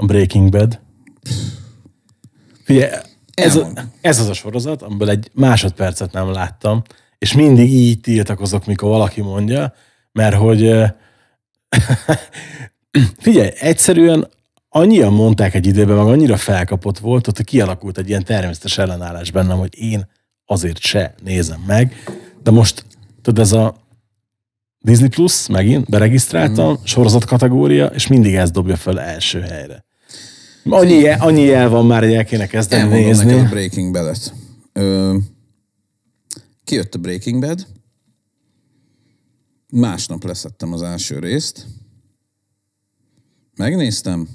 a Breaking Bad. Figyelj, ez, a, ez az a sorozat, amiből egy másodpercet nem láttam, és mindig így tiltakozok, mikor valaki mondja, mert hogy figyelj, egyszerűen annyian mondták egy időben, meg annyira felkapott volt, ott kialakult egy ilyen természetes ellenállás bennem, hogy én azért se nézem meg, de most tudod, ez a Disney Plus, megint beregisztráltam, mm. sorozat kategória, és mindig ez dobja fel első helyre. Annyi, jel- annyi jel van már, hogy el kéne kezdeni Elmondom nézni. neked a Breaking Bad-et. Ö, kijött a Breaking Bad, másnap leszettem az első részt, megnéztem,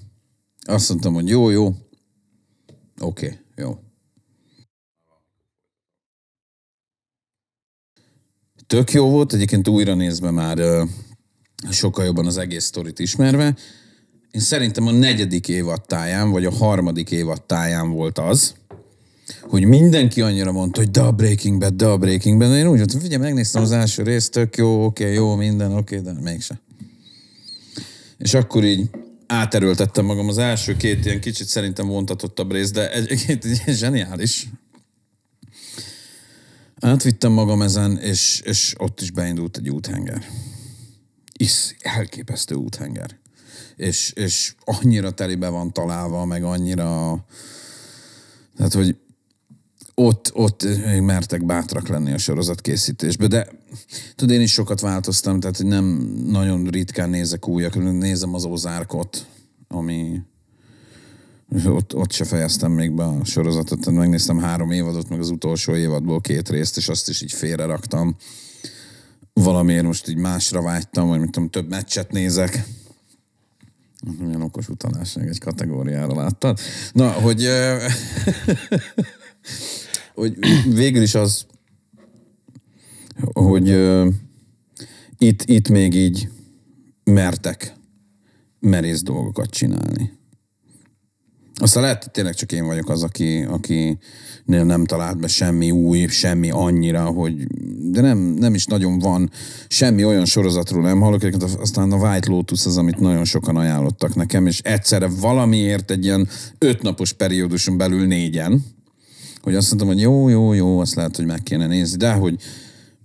azt mondtam, hogy jó, jó, oké, okay, jó. Tök jó volt, egyébként újra nézve már sokkal jobban az egész sztorit ismerve. Én szerintem a negyedik évad táján, vagy a harmadik évad táján volt az, hogy mindenki annyira mondta, hogy de a Breaking Bad, de Breaking Bad. Én úgy mondtam, figyelj, megnéztem az első részt, tök jó, oké, jó, minden, oké, okay, de mégse. És akkor így áterőltettem magam az első két ilyen kicsit szerintem vontatottabb rész, de egyébként egy zseniális. Átvittem magam ezen, és, és ott is beindult egy úthenger. Isz, elképesztő úthenger. És, és annyira telibe van találva, meg annyira... Tehát, hogy ott, ott mertek bátrak lenni a sorozatkészítésbe, de tudod, én is sokat változtam, tehát nem nagyon ritkán nézek újak, nézem az Ozárkot, ami ott, ott se fejeztem még be a sorozatot, tehát megnéztem három évadot, meg az utolsó évadból két részt, és azt is így félre raktam. Valamiért most így másra vágytam, vagy mit tudom, több meccset nézek. Milyen okos utalás, egy kategóriára láttad. Na, hogy, hogy végül is az, hogy itt, itt még így mertek merész dolgokat csinálni. Aztán lehet, hogy tényleg csak én vagyok az, aki, aki nem talált be semmi új, semmi annyira, hogy de nem, nem is nagyon van semmi olyan sorozatról nem hallok, aztán a White Lotus az, amit nagyon sokan ajánlottak nekem, és egyszerre valamiért egy ilyen ötnapos perióduson belül négyen, hogy azt mondtam, hogy jó, jó, jó, azt lehet, hogy meg kéne nézni, de hogy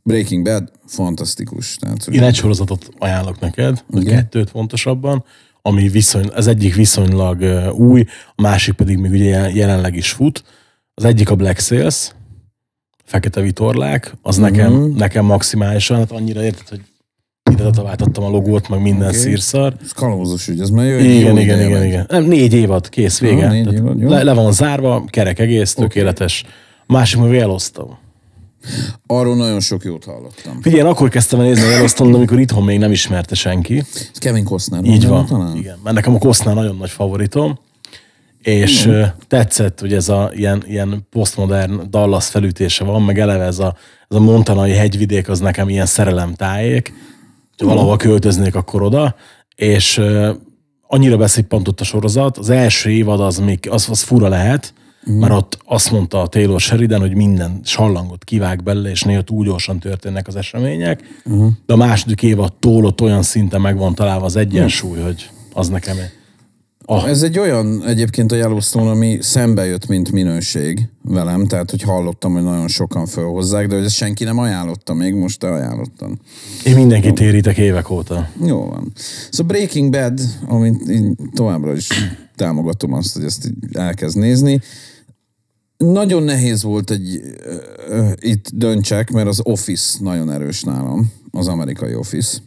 Breaking Bad fantasztikus. Tehát, hogy Én egy sorozatot ajánlok neked, Igen. kettőt pontosabban, ami viszony, az egyik viszonylag új, a másik pedig még ugye jelen- jelenleg is fut. Az egyik a Black Sails, fekete vitorlák, az Mhm. nekem, nekem maximálisan, hát annyira érted, hogy ide tetováltattam a logót, meg minden okay. szírszar. ez kalózos ügy, ez már jó, Igen, igen, igen, igen. Nem, négy évad, kész, vége. Ah, négy évad, jó. le, le, van zárva, kerek egész, tökéletes. másik meg Yellowstone. Arról nagyon sok jót hallottam. Figyelj, én akkor kezdtem el nézni a Yellowstone, amikor itthon még nem ismerte senki. Ez Kevin Costner. Így van. Talán? Igen, mert nekem a Costner nagyon nagy favoritom. És ö, tetszett, hogy ez a ilyen, ilyen posztmodern Dallas felütése van, meg eleve ez a, ez a montanai hegyvidék, az nekem ilyen szerelemtájék. Ha valahova költöznék, akkor oda. És annyira beszippantott a sorozat, az első évad az még, az, az fura lehet, mm. mert ott azt mondta a Taylor Sheridan, hogy minden sallangot kivág belőle, és néha túl gyorsan történnek az események. Mm. De a második évattól ott olyan szinten meg van találva az egyensúly, hogy az nekem Ah. Ez egy olyan egyébként a Yellowstone, ami szembe jött, mint minőség velem, tehát hogy hallottam, hogy nagyon sokan fölhozzák, de hogy ezt senki nem ajánlotta még, most te ajánlottam. Én mindenkit térítek évek óta. Jó van. Szóval Breaking Bad, amit továbbra is támogatom azt, hogy ezt elkezd nézni. Nagyon nehéz volt egy uh, itt döntsek, mert az Office nagyon erős nálam, az amerikai Office.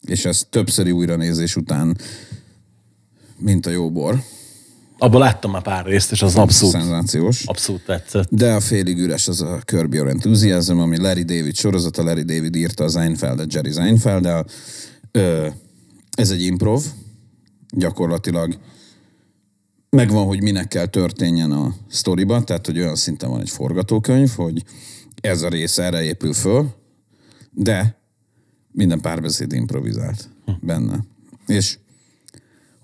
És ez többszöri újranézés után mint a jó bor. Abban láttam már pár részt, és az abszolút, Szenzációs. abszolút tetszett. De a félig üres az a Curb Your Enthusiasm, ami Larry David sorozata, Larry David írta a Seinfeldet Jerry Seinfelddel. Ö, Ez egy improv, gyakorlatilag megvan, hogy minek kell történjen a sztoriba, tehát hogy olyan szinten van egy forgatókönyv, hogy ez a rész erre épül föl, de minden párbeszéd improvizált benne. És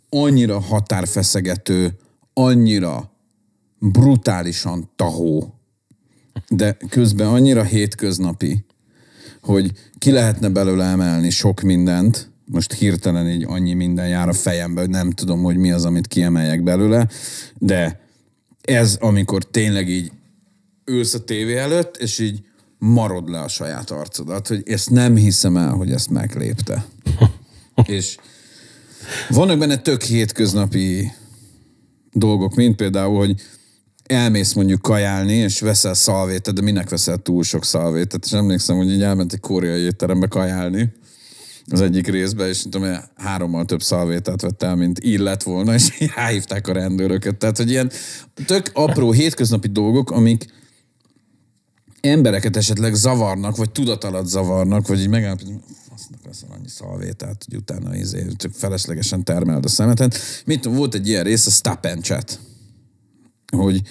annyira határfeszegető, annyira brutálisan tahó, de közben annyira hétköznapi, hogy ki lehetne belőle emelni sok mindent, most hirtelen így annyi minden jár a fejembe, hogy nem tudom, hogy mi az, amit kiemeljek belőle, de ez, amikor tényleg így ülsz a tévé előtt, és így marod le a saját arcodat, hogy ezt nem hiszem el, hogy ezt meglépte. és vannak benne tök hétköznapi dolgok, mint például, hogy elmész mondjuk kajálni, és veszel szalvétet, de minek veszel túl sok szalvétet? És emlékszem, hogy így elment egy koreai étterembe kajálni, az egyik részben, és tudom, hogy hárommal több szalvétát vett el, mint illet volna, és ráhívták a rendőröket. Tehát, hogy ilyen tök apró hétköznapi dolgok, amik embereket esetleg zavarnak, vagy tudat alatt zavarnak, vagy így megállapítani, fasznak lesz annyi szalvétát, hogy utána izé, csak feleslegesen termeld a szemetet. Mit volt egy ilyen rész, a stop and chat, hogy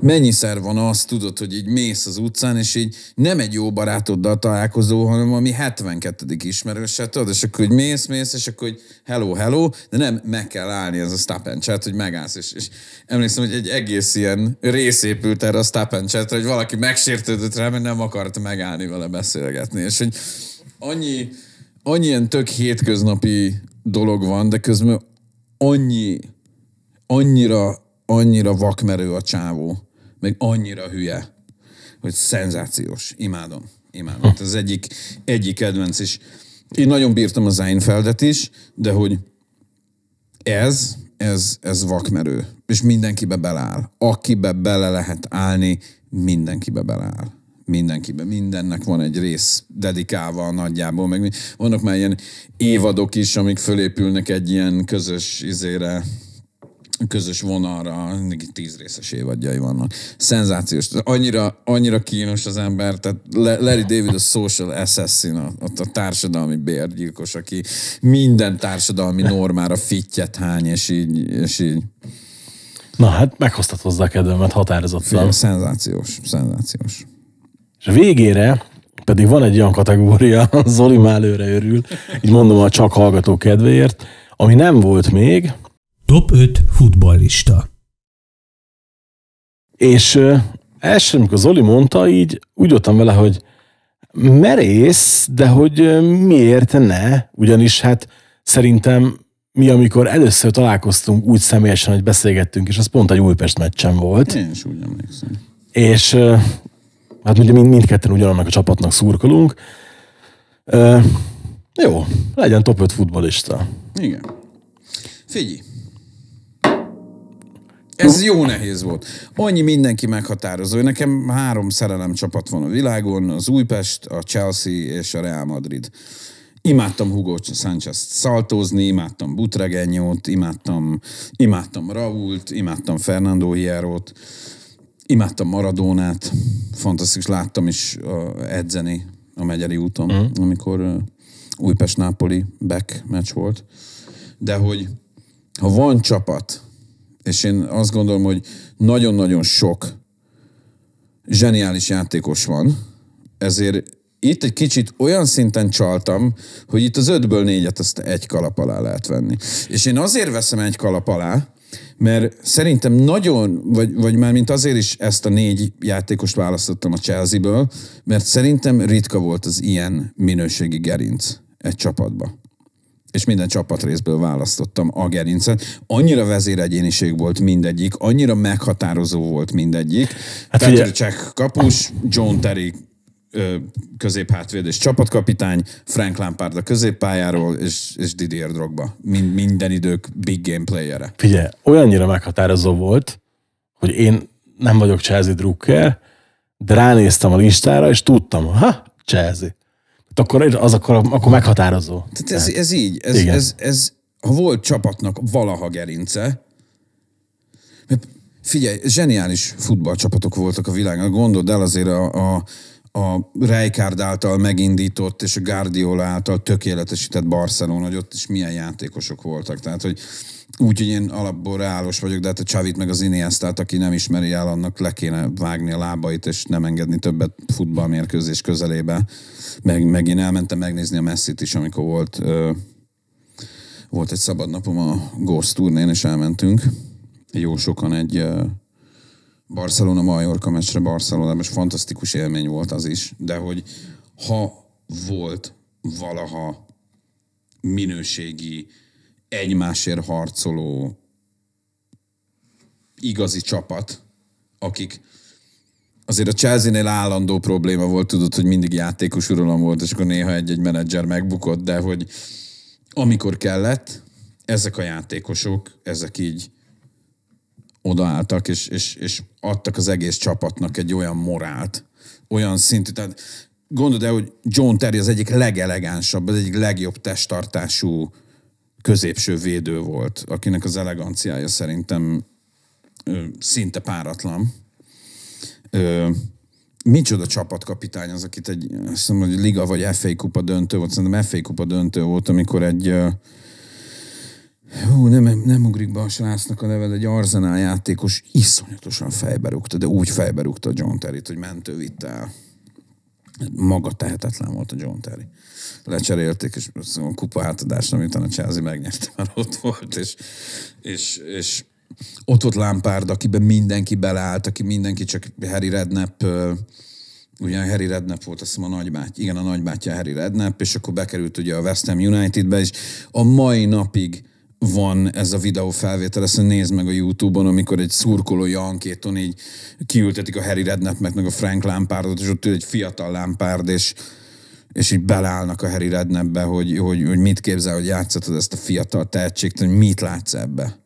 mennyiszer van az, tudod, hogy így mész az utcán, és így nem egy jó barátoddal találkozó, hanem ami 72. ismerőse, tudod, és akkor hogy mész, mész, és akkor hogy hello, hello, de nem meg kell állni ez a stop and chat, hogy megállsz, és, és emlékszem, hogy egy egész ilyen rész épült erre a stop and chatre, hogy valaki megsértődött rá, mert nem akarta megállni vele beszélgetni, és hogy annyi, annyi ilyen tök hétköznapi dolog van, de közben annyi, annyira, annyira vakmerő a csávó, meg annyira hülye, hogy szenzációs. Imádom. Imádom. Ez az egyik, egyik kedvenc is. Én nagyon bírtam a Seinfeldet is, de hogy ez, ez, ez vakmerő. És mindenkibe beleáll. Akibe bele lehet állni, mindenkibe beleáll. Mindenkibe. Mindennek van egy rész dedikálva nagyjából. Meg vannak már ilyen évadok is, amik fölépülnek egy ilyen közös izére, közös vonalra, tíz részes évadjai vannak. Szenzációs. Annyira, annyira kínos az ember, tehát Larry David a social assassin, a, a, társadalmi bérgyilkos, aki minden társadalmi normára fittyet hány, és így, és így Na hát meghoztad hozzá a kedvemet határozottan. szenzációs, szenzációs. És a végére pedig van egy olyan kategória, Zoli már előre örül, így mondom a csak hallgató kedvéért, ami nem volt még, Top 5 futballista. és első, amikor Zoli mondta, így úgy voltam vele, hogy merész, de hogy miért ne? Ugyanis hát szerintem mi, amikor először találkoztunk úgy személyesen, hogy beszélgettünk, és az pont egy Újpest meccsen volt, Én is úgy emlékszem. és hát ugye mind, mindketten ugyanannak a csapatnak szurkolunk. Ö, jó, legyen top 5 futballista. Igen. Figyelj. Ez jó nehéz volt. Annyi mindenki meghatározó. Nekem három szerelem csapat van a világon, az Újpest, a Chelsea és a Real Madrid. Imádtam Hugo Sánchez szaltózni, imádtam Butregenyót, imádtam, imádtam Rault, imádtam Fernando Hierrót, imádtam Maradónát, fantasztikus, láttam is edzeni a Megyeri úton, uh-huh. amikor Újpest-Nápoli back meccs volt. De hogy ha van csapat, és én azt gondolom, hogy nagyon-nagyon sok zseniális játékos van, ezért itt egy kicsit olyan szinten csaltam, hogy itt az ötből négyet azt egy kalap alá lehet venni. És én azért veszem egy kalap alá, mert szerintem nagyon, vagy, vagy már mint azért is ezt a négy játékost választottam a Chelsea-ből, mert szerintem ritka volt az ilyen minőségi gerinc egy csapatba. És minden csapatrészből választottam a gerincet. Annyira vezéregyéniség volt mindegyik, annyira meghatározó volt mindegyik. Hát Cech kapus, John Terry középhátvéd és csapatkapitány, Frank Lampard a középpályáról, és, és Didier Drogba. Mind, minden idők big game playere. Figyelj, olyannyira meghatározó volt, hogy én nem vagyok Chelsea drukker, de ránéztem a listára, és tudtam, ha, Chelsea. Akkor az akkor, akkor meghatározó. Tehát ez, ez így, ez, ez, ez, ez, ha volt csapatnak valaha gerince, figyelj, zseniális futballcsapatok voltak a világon. Gondold el azért a, a a Rijkaard által megindított és a Guardiola által tökéletesített Barcelona, hogy ott is milyen játékosok voltak. Tehát, hogy úgy, hogy én alapból reálos vagyok, de hát a Csavit meg az Iniestát, aki nem ismeri el, annak le kéne vágni a lábait, és nem engedni többet futballmérkőzés közelébe. Meg, meg én elmentem megnézni a Messit is, amikor volt, ö, volt egy szabad napom a Ghost turnén, és elmentünk. Jó sokan egy ö, Barcelona-Majorka meccsre Barcelona, és fantasztikus élmény volt az is, de hogy ha volt valaha minőségi, egymásért harcoló igazi csapat, akik azért a Chelsea-nél állandó probléma volt, tudod, hogy mindig játékos uralom volt, és akkor néha egy-egy menedzser megbukott, de hogy amikor kellett, ezek a játékosok, ezek így odaálltak, és, és, és adtak az egész csapatnak egy olyan morált, olyan szintű, tehát gondold el, hogy John Terry az egyik legelegánsabb, az egyik legjobb testtartású középső védő volt, akinek az eleganciája szerintem ö, szinte páratlan. Ö, micsoda csapatkapitány az, akit egy, azt hiszem, hogy Liga vagy FA kupa döntő volt, szerintem FA kupa döntő volt, amikor egy ö, Hú, nem, nem ugrik be a srácnak a neve, egy arzenál játékos iszonyatosan fejbe rúgta, de úgy fejbe rúgta John Terry-t, hogy mentő vitte el. Maga tehetetlen volt a John Terry. Lecserélték, és a kupa átadásra, miután a Chelsea megnyerte, már ott volt, és, és, és ott volt Lampard, akiben mindenki beleállt, aki mindenki csak Harry Redknapp ugye Harry Redknapp volt azt hiszem a nagybáty, igen, a nagybátyja Harry Redknapp, és akkor bekerült ugye a West Ham Unitedbe, és a mai napig van ez a videó felvétel, ezt nézd meg a Youtube-on, amikor egy szurkolói ankéton így kiültetik a Harry Redknappnek, meg a Frank Lampardot, és ott egy fiatal Lampard, és, és így belállnak a Harry Redknappbe, hogy, hogy, hogy mit képzel, hogy játszhatod ezt a fiatal tehetséget, hogy mit látsz ebbe.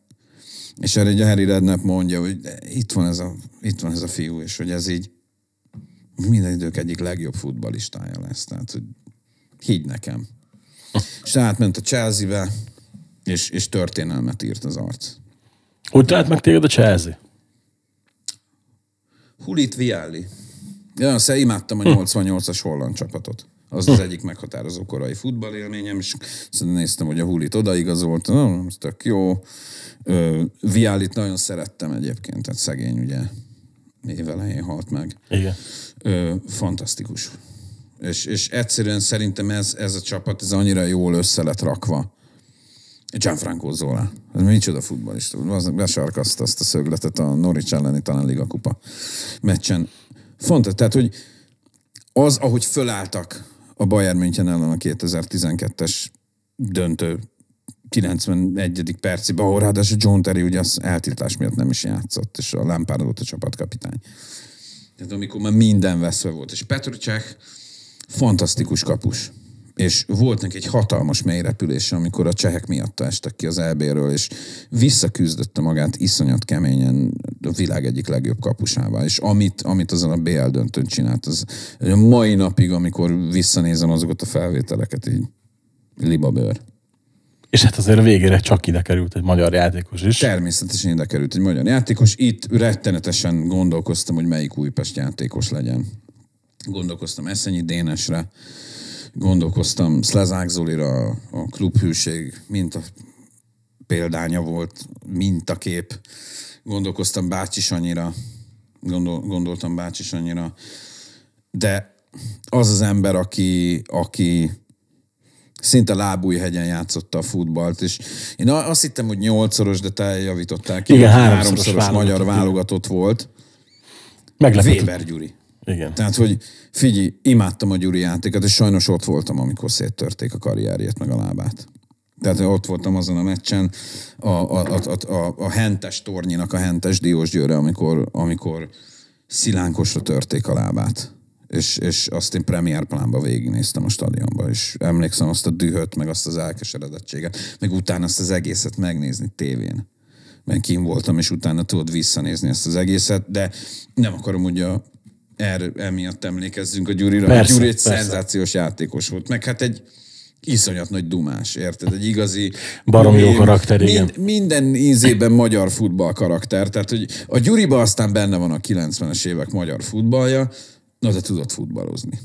És erre egy a Harry Redknapp mondja, hogy itt van, ez a, itt van ez a fiú, és hogy ez így minden idők egyik legjobb futbalistája lesz. Tehát, hogy higgy nekem. És átment a Chelsea-be, és, és történelmet írt az arc. Hogy talált meg téged a Chelsea? Hulit Vialli. Ja, szóval imádtam a 88-as holland csapatot. Az az egyik meghatározó korai futballélményem, és néztem, hogy a Hulit odaigazolt, no, ez tök jó. Vialit nagyon szerettem egyébként, tehát szegény ugye évelején halt meg. Igen. Ö, fantasztikus. És, és egyszerűen szerintem ez, ez a csapat, ez annyira jól össze lett rakva, Gianfranco Zola. Ez micsoda futballista. Az besarkazta azt a szögletet a Norwich elleni talán Liga Kupa meccsen. Fontos, tehát, hogy az, ahogy fölálltak a Bayern München ellen a 2012-es döntő 91. perciben, ahol ráadásul John Terry ugye az eltiltás miatt nem is játszott, és a Lampard volt a csapatkapitány. Tehát amikor már minden veszve volt. És Petr Cseh fantasztikus kapus és volt neki egy hatalmas mélyrepülése, amikor a csehek miatt estek ki az EB-ről, és visszaküzdötte magát iszonyat keményen a világ egyik legjobb kapusával. És amit, amit azon a BL döntőn csinált, az a mai napig, amikor visszanézem azokat a felvételeket, így libabőr. És hát azért végére csak ide került egy magyar játékos is. Természetesen ide került egy magyar játékos. Itt rettenetesen gondolkoztam, hogy melyik Újpest játékos legyen. Gondolkoztam Eszenyi Dénesre, gondolkoztam Szlezák Zolira, a klubhűség mint a példánya volt, mintakép. Gondolkoztam Bácsi Sanyira, gondol, gondoltam Bácsi Sanyira, de az az ember, aki, aki szinte lábújhegyen játszotta a futballt, és én azt hittem, hogy nyolcszoros, de te javítottál ki, Igen, háromszoros, háromszoros magyar válogatott, válogatott volt. Meglepett. Weber Gyuri. Igen. Tehát, hogy figyelj, imádtam a Gyuri játékot, és sajnos ott voltam, amikor széttörték a karrierjét, meg a lábát. Tehát ott voltam azon a meccsen, a, a, a, a, a, hentes tornyinak, a hentes Diós Győre, amikor, amikor szilánkosra törték a lábát. És, és azt én premier plánba végignéztem a stadionba, és emlékszem azt a dühöt, meg azt az elkeseredettséget, meg utána azt az egészet megnézni tévén. Mert kim voltam, és utána tudod visszanézni ezt az egészet, de nem akarom ugye er, emiatt emlékezzünk a Gyurira. Persze, Gyuri egy persze. szenzációs játékos volt, meg hát egy iszonyat nagy dumás, érted? Egy igazi... Barom jó Mind- karakter, igen. Minden ízében magyar futball karakter. Tehát, hogy a Gyuriba aztán benne van a 90-es évek magyar futballja, na de tudott futballozni.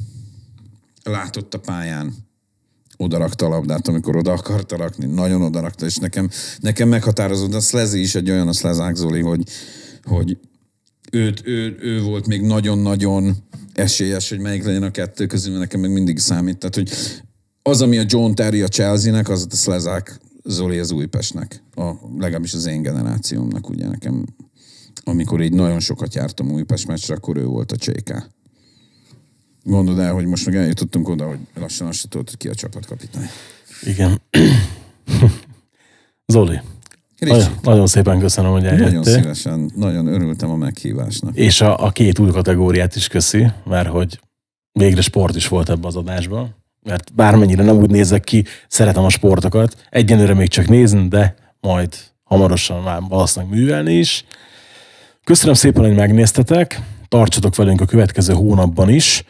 Látott a pályán, oda rakta a labdát, amikor oda akarta rakni, nagyon oda rakta, és nekem, nekem meghatározott, a Szlezi is egy olyan, a Szlezák Zoli, hogy, hogy őt, ő, ő volt még nagyon-nagyon esélyes, hogy melyik legyen a kettő közül, mert nekem meg mindig számít. Tehát, hogy az, ami a John Terry a Chelsea-nek, az a Szlezák Zoli az Újpestnek. A, legalábbis az én generációmnak, ugye nekem, amikor így nagyon sokat jártam Újpest meccsre, akkor ő volt a CK. Gondold el, hogy most meg eljutottunk oda, hogy lassan azt tudod, ki a csapatkapitány. Igen. Zoli, Ricsi, nagyon, nagyon szépen köszönöm, hogy nagyon eljöttél. szívesen, nagyon örültem a meghívásnak. És a, a két új kategóriát is köszi, mert hogy végre sport is volt ebbe az adásban. Mert bármennyire nem úgy nézek ki, szeretem a sportokat. Egyenlőre még csak nézni, de majd hamarosan már valószínűleg művelni is. Köszönöm szépen, hogy megnéztetek. Tartsatok velünk a következő hónapban is.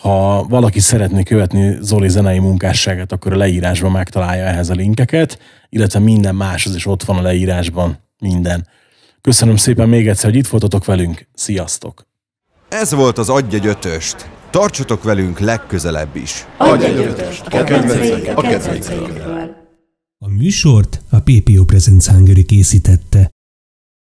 Ha valaki szeretné követni Zoli zenei munkásságát, akkor a leírásban megtalálja ehhez a linkeket, illetve minden máshoz is ott van a leírásban minden. Köszönöm szépen még egyszer, hogy itt voltatok velünk. Sziasztok! Ez volt az Adj egy ötöst. Tartsatok velünk legközelebb is. Adj egy ötöst a kedvenceinkről. A műsort a PPO Presents Hungary készítette.